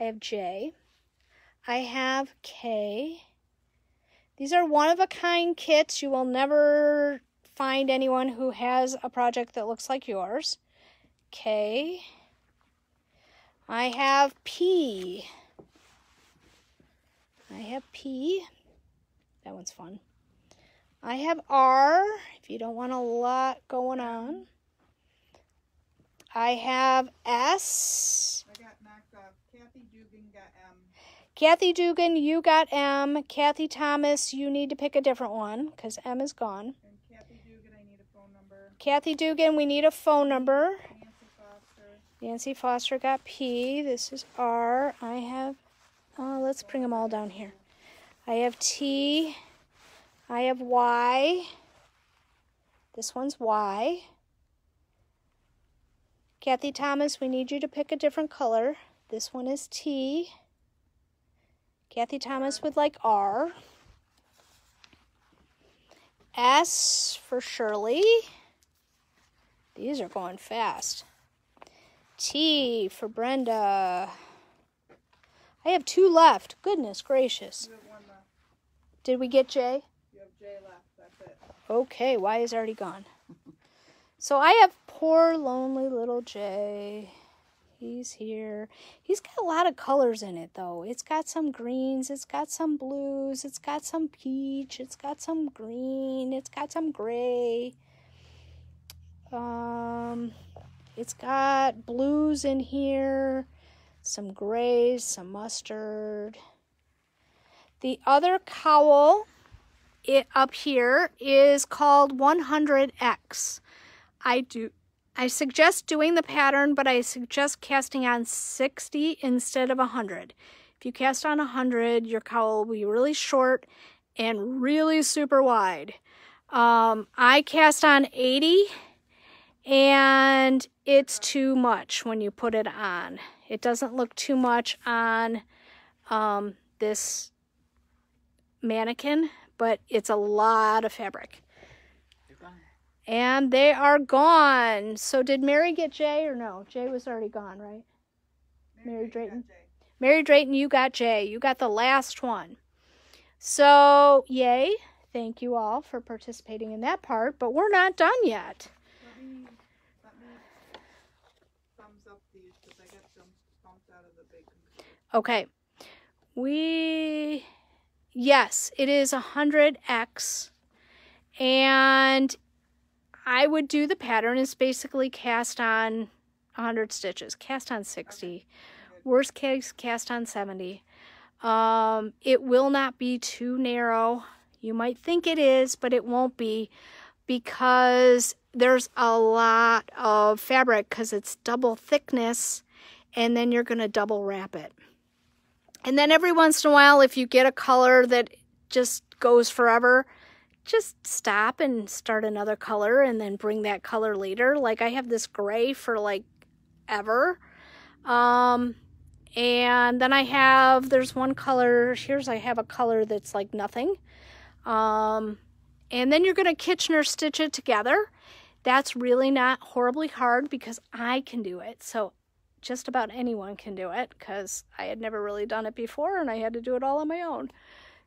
I have J. I have K. These are one of a kind kits. You will never find anyone who has a project that looks like yours. K. I have P. I have P. That one's fun. I have R, if you don't want a lot going on. I have S. I got knocked off. Kathy Dugan got M. Kathy Dugan, you got M. Kathy Thomas, you need to pick a different one because M is gone. And Kathy Dugan, I need a phone number. Kathy Dugan, we need a phone number. Nancy Foster. Nancy Foster got P. This is R. I have, uh, let's bring them all down here. I have T. I have Y. This one's Y. Kathy Thomas, we need you to pick a different color. This one is T. Kathy Thomas would like R. S for Shirley. These are going fast. T for Brenda. I have two left. Goodness gracious. You have one left. Did we get J? You have J left. That's it. Okay, Y is already gone. So I have poor lonely little Jay. He's here. He's got a lot of colors in it though. It's got some greens, it's got some blues, it's got some peach, it's got some green, it's got some gray. Um it's got blues in here, some grays, some mustard. The other cowl it up here is called 100x. I do I suggest doing the pattern, but I suggest casting on 60 instead of 100. If you cast on 100, your cowl will be really short and really super wide. Um, I cast on 80 and it's too much when you put it on. It doesn't look too much on um, this mannequin, but it's a lot of fabric. And they are gone. So did Mary get Jay or no? Jay was already gone, right? Mary got Drayton. Mary Drayton, you got Jay. You got the last one. So, yay. Thank you all for participating in that part, but we're not done yet. Let me, let me thumbs up these because I got them bumped out of the big computer. Okay. We yes, it is a 100X. And I would do the pattern. It's basically cast on 100 stitches, cast on 60. Worst case, cast on 70. Um, it will not be too narrow. You might think it is, but it won't be because there's a lot of fabric because it's double thickness and then you're going to double wrap it. And then every once in a while, if you get a color that just goes forever, just stop and start another color and then bring that color later. Like I have this gray for like ever. Um, and then I have, there's one color, here's I have a color that's like nothing. Um, and then you're going to Kitchener stitch it together. That's really not horribly hard because I can do it. So just about anyone can do it because I had never really done it before and I had to do it all on my own.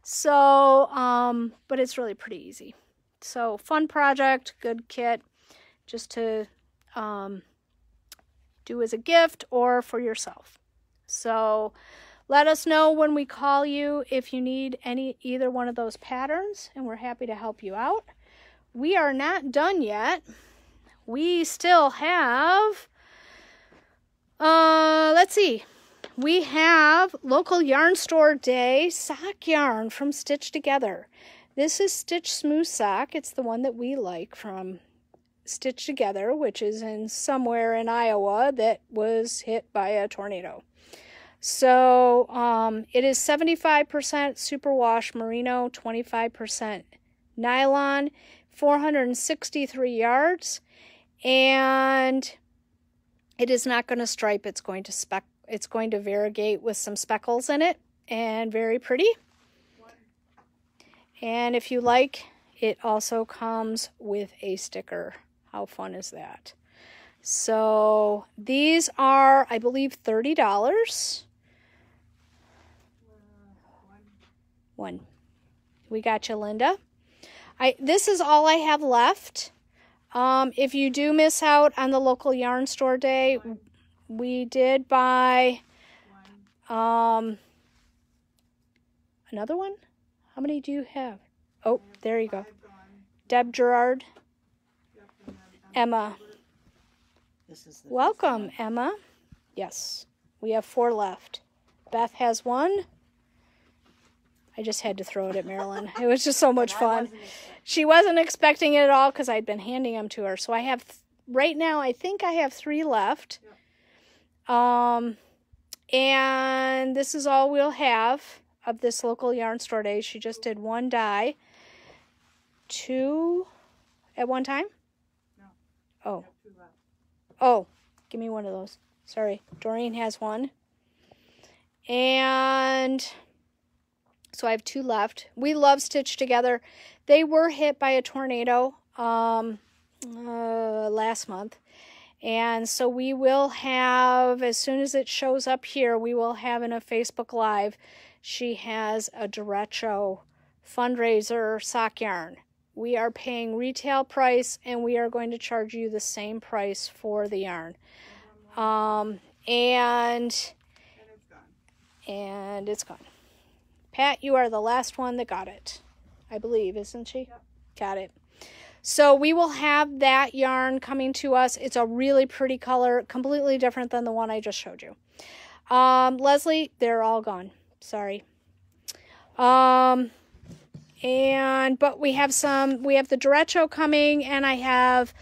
So, um, but it's really pretty easy. So fun project, good kit, just to um, do as a gift or for yourself. So let us know when we call you if you need any either one of those patterns and we're happy to help you out. We are not done yet. We still have uh let's see. We have local yarn store day sock yarn from Stitch Together. This is Stitch Smooth Sock. It's the one that we like from Stitch Together, which is in somewhere in Iowa that was hit by a tornado. So um, it is 75% superwash merino, 25% nylon, 463 yards, and it is not going to stripe. It's going to speck. It's going to variegate with some speckles in it, and very pretty. And if you like, it also comes with a sticker. How fun is that? So these are, I believe, $30. One. We got you, Linda. I this is all I have left. Um, if you do miss out on the local yarn store day, we did buy um, another one. How many do you have? Oh, there you go. Deb Gerard, Emma. This is the Welcome, Emma. Yes, we have four left. Beth has one. I just had to throw it at Marilyn. It was just so *laughs* much fun. wasn't She wasn't expecting it at all because I'd been handing them to her. So I have right now. I think I have three left. Um, and this is all we'll have of this local yarn store day. She just did one die, two at one time. No. Oh, oh, give me one of those. Sorry, Doreen has one, and so I have two left. We love Stitch Together. They were hit by a tornado um, uh, last month. And so we will have, as soon as it shows up here, we will have in a Facebook Live. She has a derecho fundraiser sock yarn. We are paying retail price and we are going to charge you the same price for the yarn. Um, and And it's gone. and it's gone. Pat, you are the last one that got it, I believe, isn't she? Yep. Got it. So we will have that yarn coming to us. It's a really pretty color, completely different than the one I just showed you. Um, Leslie, they're all gone. Sorry. Um, and but we have some. We have the derecho coming, and I have,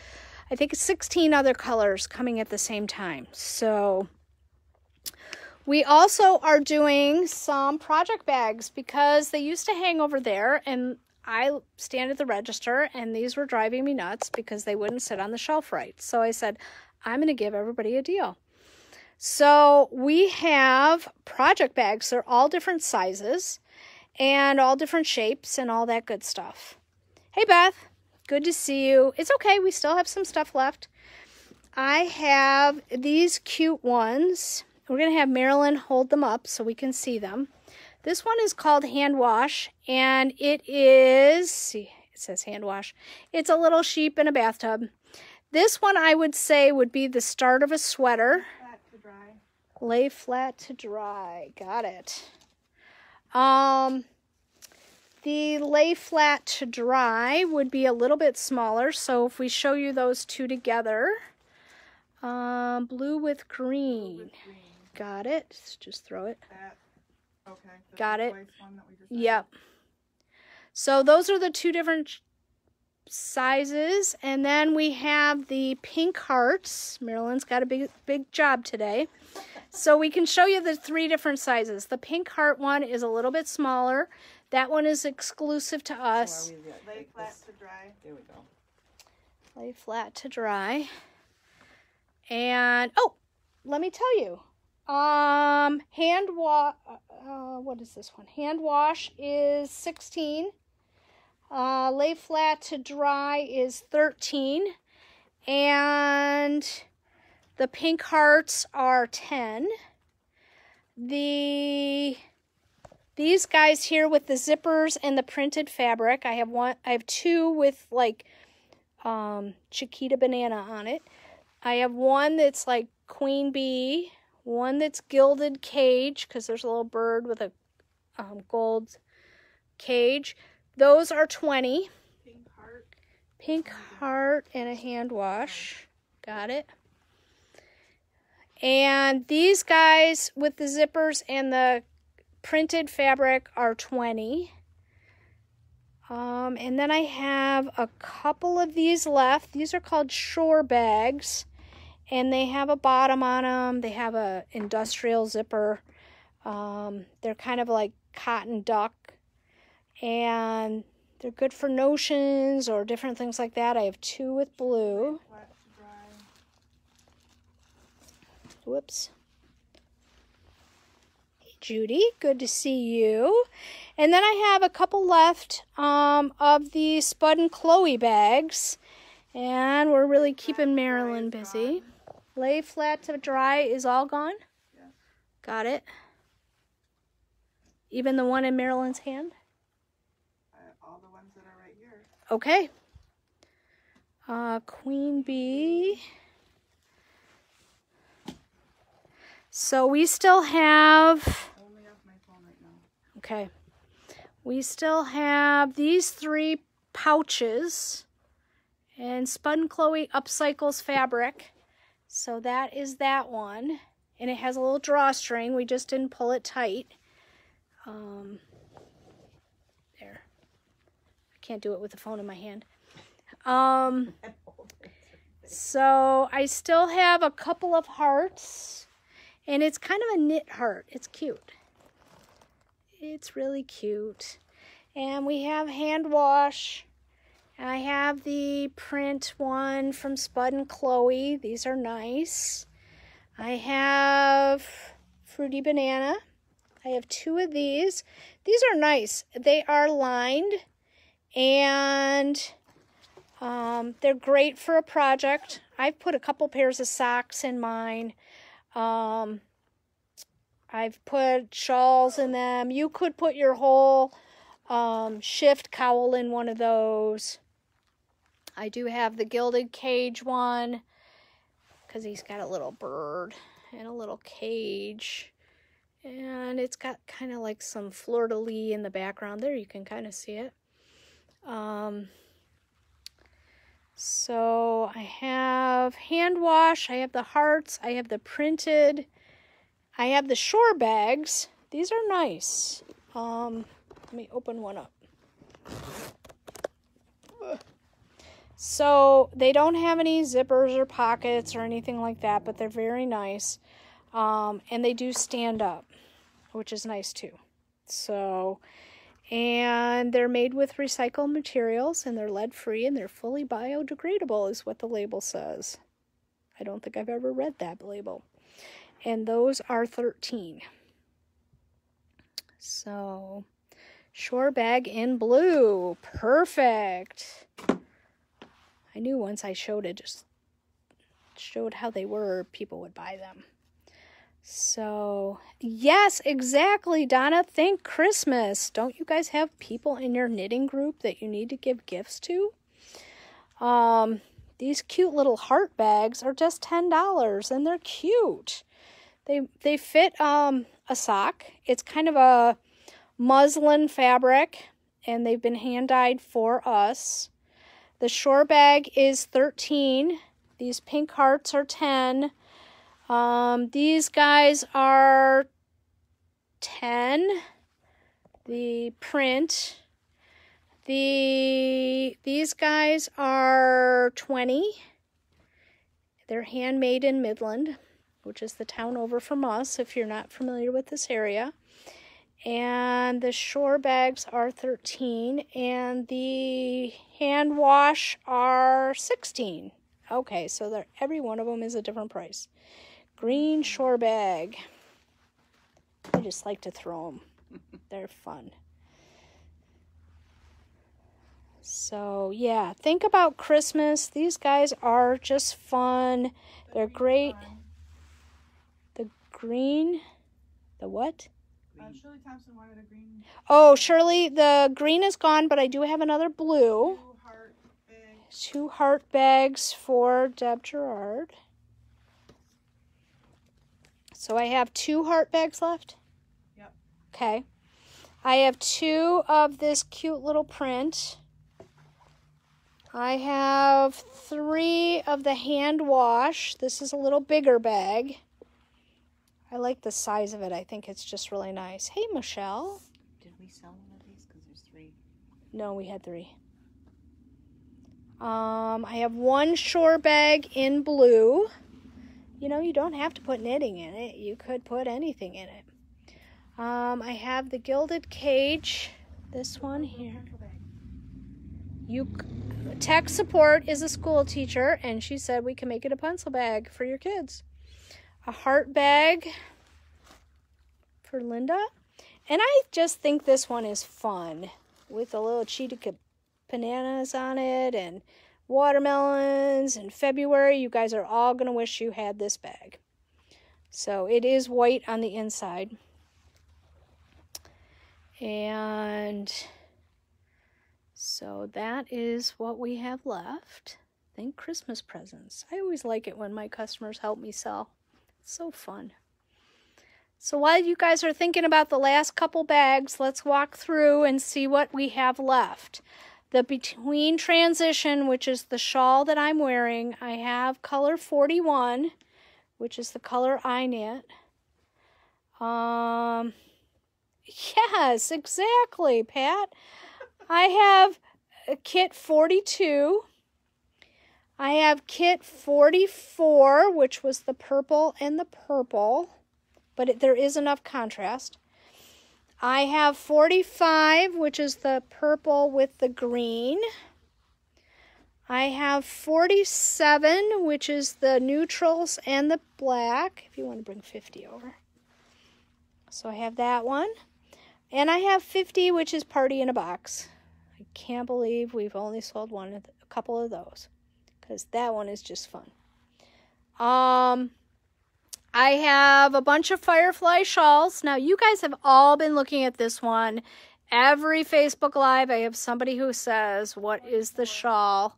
I think, 16 other colors coming at the same time. So. We also are doing some project bags because they used to hang over there and I stand at the register and these were driving me nuts because they wouldn't sit on the shelf right. So I said, I'm going to give everybody a deal. So we have project bags. They're all different sizes and all different shapes and all that good stuff. Hey, Beth. Good to see you. It's okay. We still have some stuff left. I have these cute ones. We're going to have Marilyn hold them up so we can see them. This one is called hand wash, and it is, see, it says hand wash. It's a little sheep in a bathtub. This one I would say would be the start of a sweater. Flat to dry. Lay flat to dry. Got it. Um, the lay flat to dry would be a little bit smaller. So if we show you those two together, um, blue with green. With green. Got it. Just throw it. That, okay. Got it. one that we. Yep. So those are the two different sizes. And then we have the pink hearts. Marilyn's got a big, big job today. So we can show you the three different sizes. The pink heart one is a little bit smaller. That one is exclusive to us. are we good? Lay flat this? to dry. There we go. Lay flat to dry. And oh, let me tell you. Um, hand wash. Uh, what is this one? Hand wash is sixteen. Uh, lay flat to dry is thirteen, and the pink hearts are ten. The these guys here with the zippers and the printed fabric. I have one. I have two with like um, Chiquita banana on it. I have one that's like queen bee, one that's gilded cage because there's a little bird with a um, gold cage. Those are 20. Pink heart. Pink heart and a hand wash. Got it. And these guys with the zippers and the printed fabric are 20. Um, and then I have a couple of these left. These are called shore bags, and they have a bottom on them. They have a industrial zipper. Um, they're kind of like cotton duck, and they're good for notions or different things like that. I have two with blue. Whoops. Hey, Judy, good to see you. And then I have a couple left um, of the Spud and Chloe bags. And we're really keeping Marilyn busy. Lay flat to dry is all gone? Yeah. Got it. Even the one in Marilyn's hand? Uh, all the ones that are right here. Okay. Uh, Queen Bee. So we still have, Only off my phone right now. okay, we still have these three pouches and Spun Chloe upcycles fabric. So that is that one. And it has a little drawstring. We just didn't pull it tight. Um, there. I can't do it with the phone in my hand. Um, so I still have a couple of hearts, and it's kind of a knit heart. It's cute. It's really cute. And we have hand wash. I have the print one from Spud and Chloe. These are nice. I have Fruity Banana. I have two of these. These are nice. They are lined and um, they're great for a project. I've put a couple pairs of socks in mine. Um, I've put shawls in them. You could put your whole um, shift cowl in one of those. I do have the gilded cage one because he's got a little bird and a little cage. And it's got kind of like some fleur de lis in the background. There, you can kind of see it. Um, so I have hand wash, I have the hearts, I have the printed, I have the shore bags. These are nice. Um, let me open one up. So they don't have any zippers or pockets or anything like that, but they're very nice. Um, and they do stand up, which is nice too. So, and they're made with recycled materials and they're lead free and they're fully biodegradable, is what the label says. I don't think I've ever read that label. And those are 13. So, shore bag in blue. Perfect. I knew once I showed it, just showed how they were, people would buy them. So, yes, exactly, Donna. Thank Christmas. Don't you guys have people in your knitting group that you need to give gifts to? Um, these cute little heart bags are just $10 and they're cute. They they fit um a sock. It's kind of a muslin fabric and they've been hand dyed for us. The shore bag is 13. These pink hearts are 10. Um, these guys are 10. The print. The these guys are 20. They're handmade in Midland, which is the town over from us if you're not familiar with this area. And the shore bags are 13 and the hand wash are 16. Okay, so they're, every one of them is a different price. Green shore bag. I just like to throw them. *laughs* They're fun. So, yeah, think about Christmas. These guys are just fun. They're great. The green, the what? Uh, Shirley Thompson wanted a green Oh, Shirley, the green is gone, but I do have another blue. two heart bag. Two heart bags for Deb Gerard. So I have two heart bags left? Yep. Okay. I have two of this cute little print. I have three of the hand wash. This is a little bigger bag. I like the size of it. I think it's just really nice. Hey, Michelle. Did we sell one of these? Because there's three. No, we had three. Um, I have one shore bag in blue. You know, you don't have to put knitting in it. You could put anything in it. Um, I have the gilded cage. This one here. You tech support is a school teacher, and she said we can make it a pencil bag for your kids. A heart bag for Linda, and I just think this one is fun with a little cheetah ca- bananas on it and watermelons. In February, you guys are all gonna wish you had this bag. So it is white on the inside, and. So that is what we have left. Think Christmas presents. I always like it when my customers help me sell. So fun. So while you guys are thinking about the last couple bags, let's walk through and see what we have left. The between transition, which is the shawl that I'm wearing, I have color 41, which is the color I knit. Um, *laughs* yes, exactly, Pat. I have a kit 42. I have kit 44, which was the purple and the purple, but it, there is enough contrast. I have 45, which is the purple with the green. I have 47, which is the neutrals and the black, if you want to bring 50 over. So I have that one. And I have 50, which is party in a box. I can't believe we've only sold one, a couple of those, because that one is just fun. Um, I have a bunch of firefly shawls. Now, you guys have all been looking at this one. Every Facebook Live, I have somebody who says, What is the shawl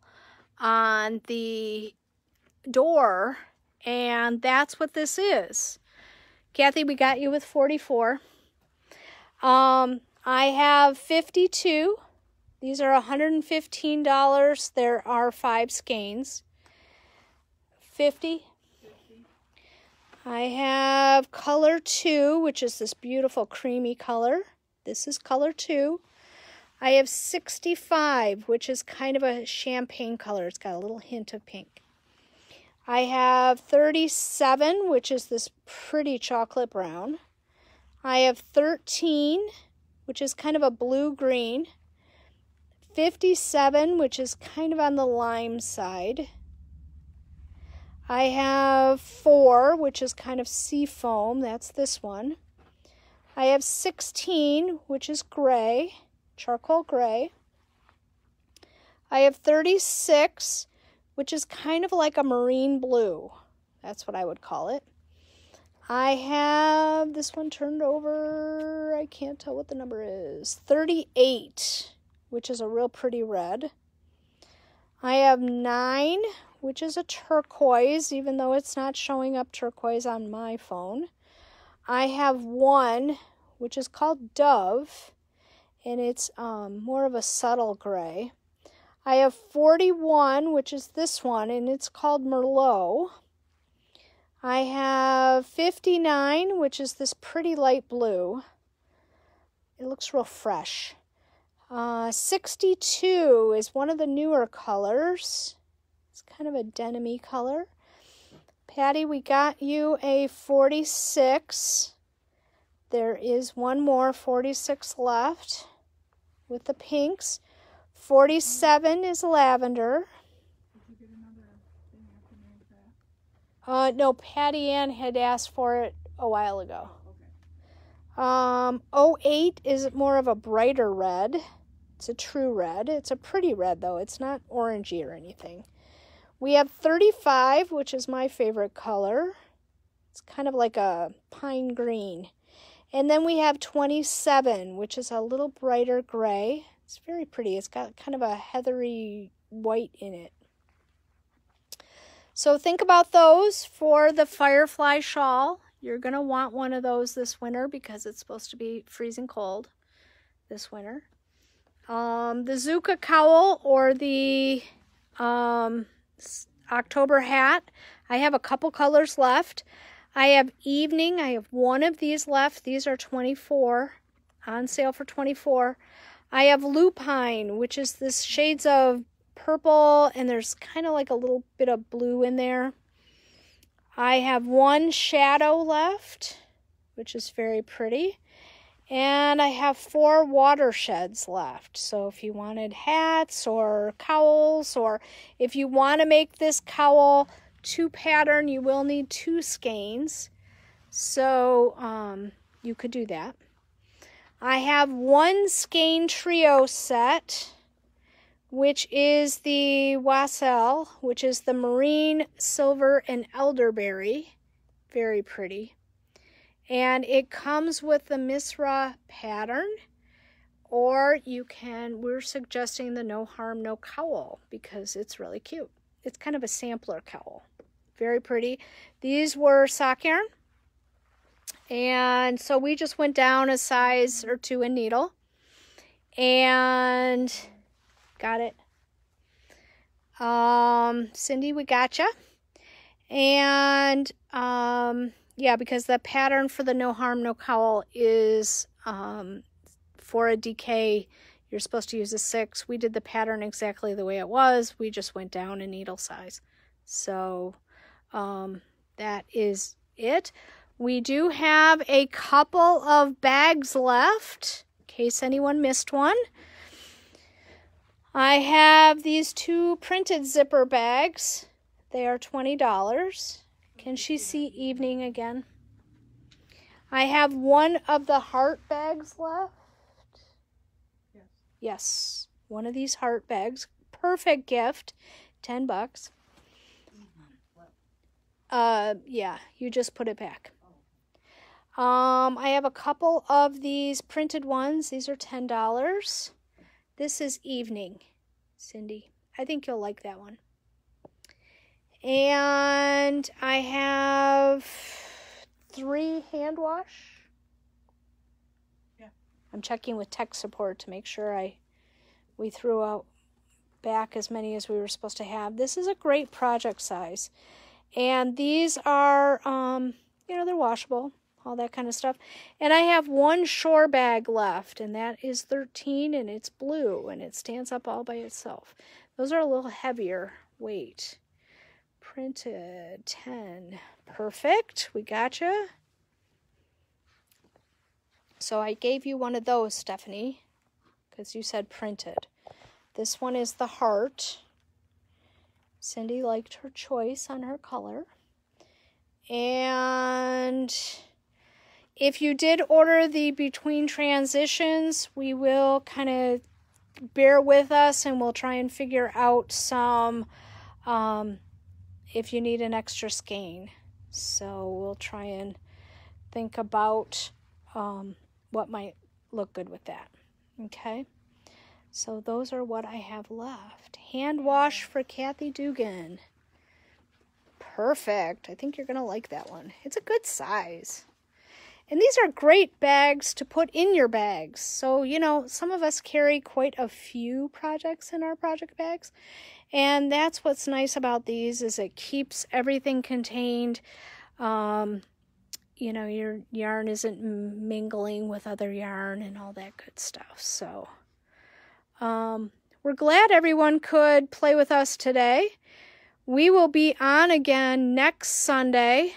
on the door? And that's what this is. Kathy, we got you with 44. Um, I have 52. These are $115. There are five skeins. 50. I have color 2, which is this beautiful creamy color. This is color 2. I have 65, which is kind of a champagne color. It's got a little hint of pink. I have 37, which is this pretty chocolate brown. I have 13, which is kind of a blue green. 57, which is kind of on the lime side. I have 4, which is kind of sea foam. That's this one. I have 16, which is gray, charcoal gray. I have 36, which is kind of like a marine blue. That's what I would call it. I have this one turned over. I can't tell what the number is. 38, which is a real pretty red. I have 9, which is a turquoise, even though it's not showing up turquoise on my phone. I have 1, which is called Dove. and it's um, more of a subtle gray. I have 41, which is this one, and it's called Merlot. I have 59, which is this pretty light blue. It looks real fresh. Uh, 62 is one of the newer colors. It's kind of a denim color. Patty, we got you a 46. There is one more 46 left with the pinks. 47 is lavender. Did you get another thing after me with that? Uh, no, Patty Ann had asked for it a while ago. Okay. Um, 08 is more of a brighter red. It's a true red. It's a pretty red, though. It's not orangey or anything. We have 35, which is my favorite color. It's kind of like a pine green. And then we have 27, which is a little brighter gray. It's very pretty. It's got kind of a heathery white in it. So think about those for the firefly shawl. You're going to want one of those this winter because it's supposed to be freezing cold this winter. Um, the Zuka cowl or the um, October hat, I have a couple colors left. I have evening, I have one of these left. These are 24 on sale for 24. I have lupine, which is this shades of purple and there's kind of like a little bit of blue in there. I have one shadow left, which is very pretty. And I have four watersheds left. So if you wanted hats or cowls, or if you want to make this cowl two pattern, you will need two skeins. So um, you could do that. I have one skein trio set, which is the Wassail, which is the marine, silver, and elderberry. Very pretty. And it comes with the Misra pattern, or you can, we're suggesting the No Harm, No Cowl because it's really cute. It's kind of a sampler cowl. Very pretty. These were sock yarn. And so we just went down a size or two in needle and got it. Um, Cindy, we gotcha. And um, yeah, because the pattern for the no harm, no cowl is um, for a DK, you're supposed to use a six. We did the pattern exactly the way it was. We just went down in needle size. So um, that is it. We do have a couple of bags left in case anyone missed one. I have these two printed zipper bags. They are $20. Can she see evening again? I have one of the heart bags left. Yes. Yes, one of these heart bags. Perfect gift. 10 bucks. Uh, yeah, you just put it back. Um, I have a couple of these printed ones. These are $10. This is evening, Cindy. I think you'll like that one. And I have three hand wash. Yeah. I'm checking with tech support to make sure I we threw out back as many as we were supposed to have. This is a great project size. And these are um, you know, they're washable, all that kind of stuff. And I have one shore bag left, and that is 13 and it's blue and it stands up all by itself. Those are a little heavier weight printed 10 perfect. We gotcha. So i gave you one of those stephanie because you said printed. This one is the heart. Cindy liked her choice on her color. And if you did order the between transitions we will kind of bear with us and we'll try and figure out some um, if you need an extra skein. So we'll try and think about um, what might look good with that. Okay. So those are what I have left. Hand wash for Kathy Dugan. Perfect. I think you're going to like that one. It's a good size. And these are great bags to put in your bags. So, you know, some of us carry quite a few projects in our project bags. And that's what's nice about these is it keeps everything contained. Um, you know, your yarn isn't mingling with other yarn and all that good stuff. So, um, we're glad everyone could play with us today. We will be on again next Sunday.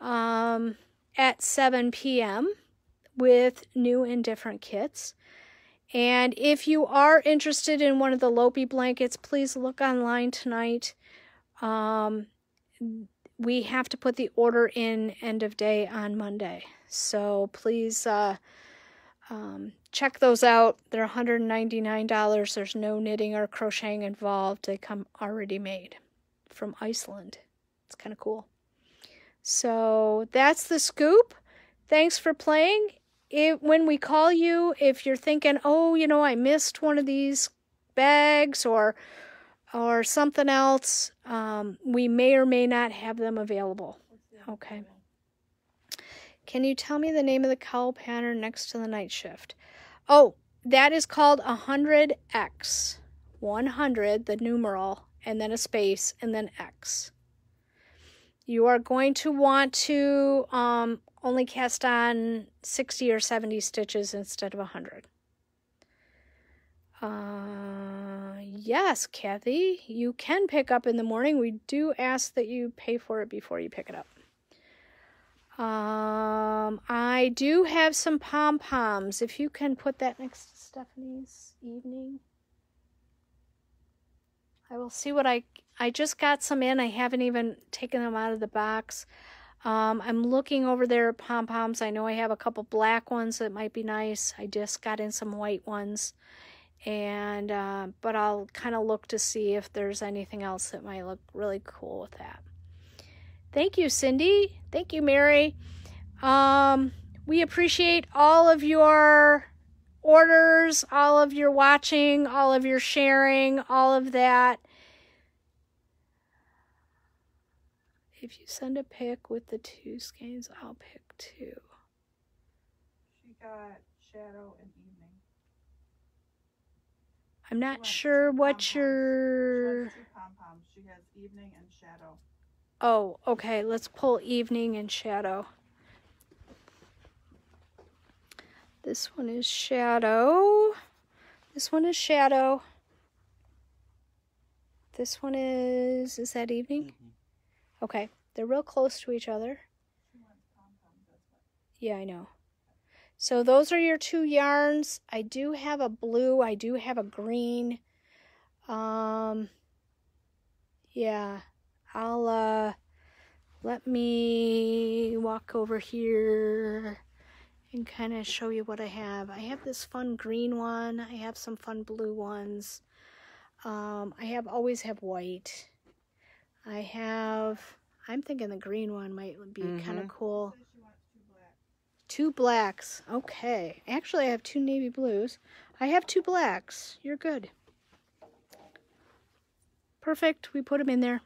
Um, at 7 p.m. with new and different kits. And if you are interested in one of the Lopi blankets, please look online tonight. Um, we have to put the order in end of day on Monday. So please uh, um, check those out. They're $199. There's no knitting or crocheting involved. They come already made from Iceland. It's kind of cool. So that's the scoop. Thanks for playing. It, when we call you, if you're thinking, oh, you know, I missed one of these bags or or something else, um, we may or may not have them available. Okay. Can you tell me the name of the cowl pattern next to the night shift? Oh, that is called 100X. 100, the numeral, and then a space, and then X. You are going to want to um, only cast on 60 or 70 stitches instead of 100. Uh, yes, Kathy, you can pick up in the morning. We do ask that you pay for it before you pick it up. Um, I do have some pom poms. If you can put that next to Stephanie's evening, I will see what I I just got some in. I haven't even taken them out of the box. Um, I'm looking over there at pom poms. I know I have a couple black ones that might be nice. I just got in some white ones, and uh, but I'll kind of look to see if there's anything else that might look really cool with that. Thank you, Cindy. Thank you, Mary. Um, we appreciate all of your orders, all of your watching, all of your sharing, all of that. If you send a pic with the two skeins, I'll pick two. She got shadow and evening. I'm not sure what your. She has pom poms. She has evening and shadow. Oh, okay. Let's pull evening and shadow. This one is shadow. This one is shadow. This one is, is that evening? Okay, they're real close to each other. Yeah, I know. So those are your two yarns. I do have a blue. I do have a green. Um, yeah, I'll, uh, let me walk over here and kind of show you what I have. I have this fun green one. I have some fun blue ones. Um, I have always have white. I have, I'm thinking the green one might be mm -hmm. kind of cool. Two blacks. Okay. Actually, I have two navy blues. I have two blacks. You're good. Perfect. We put them in there.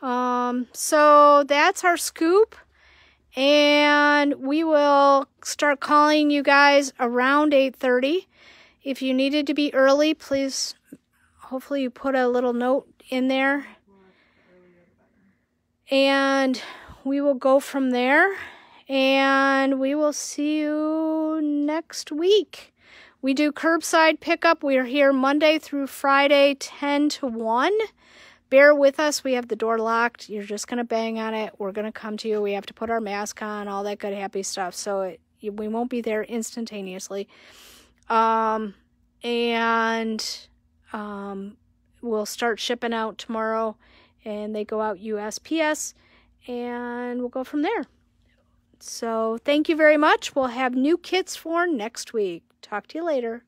Um, so that's our scoop. And we will start calling you guys around 8.30. If you needed to be early, please, hopefully you put a little note in there and we will go from there. And we will see you next week. We do curbside pickup. We are here Monday through Friday, 10 to 1. Bear with us. We have the door locked. You're just going to bang on it. We're going to come to you. We have to put our mask on, all that good, happy stuff. So it, we won't be there instantaneously. Um, and um, we'll start shipping out tomorrow and they go out USPS and we'll go from there. So thank you very much. We'll have new kits for next week. Talk to you later.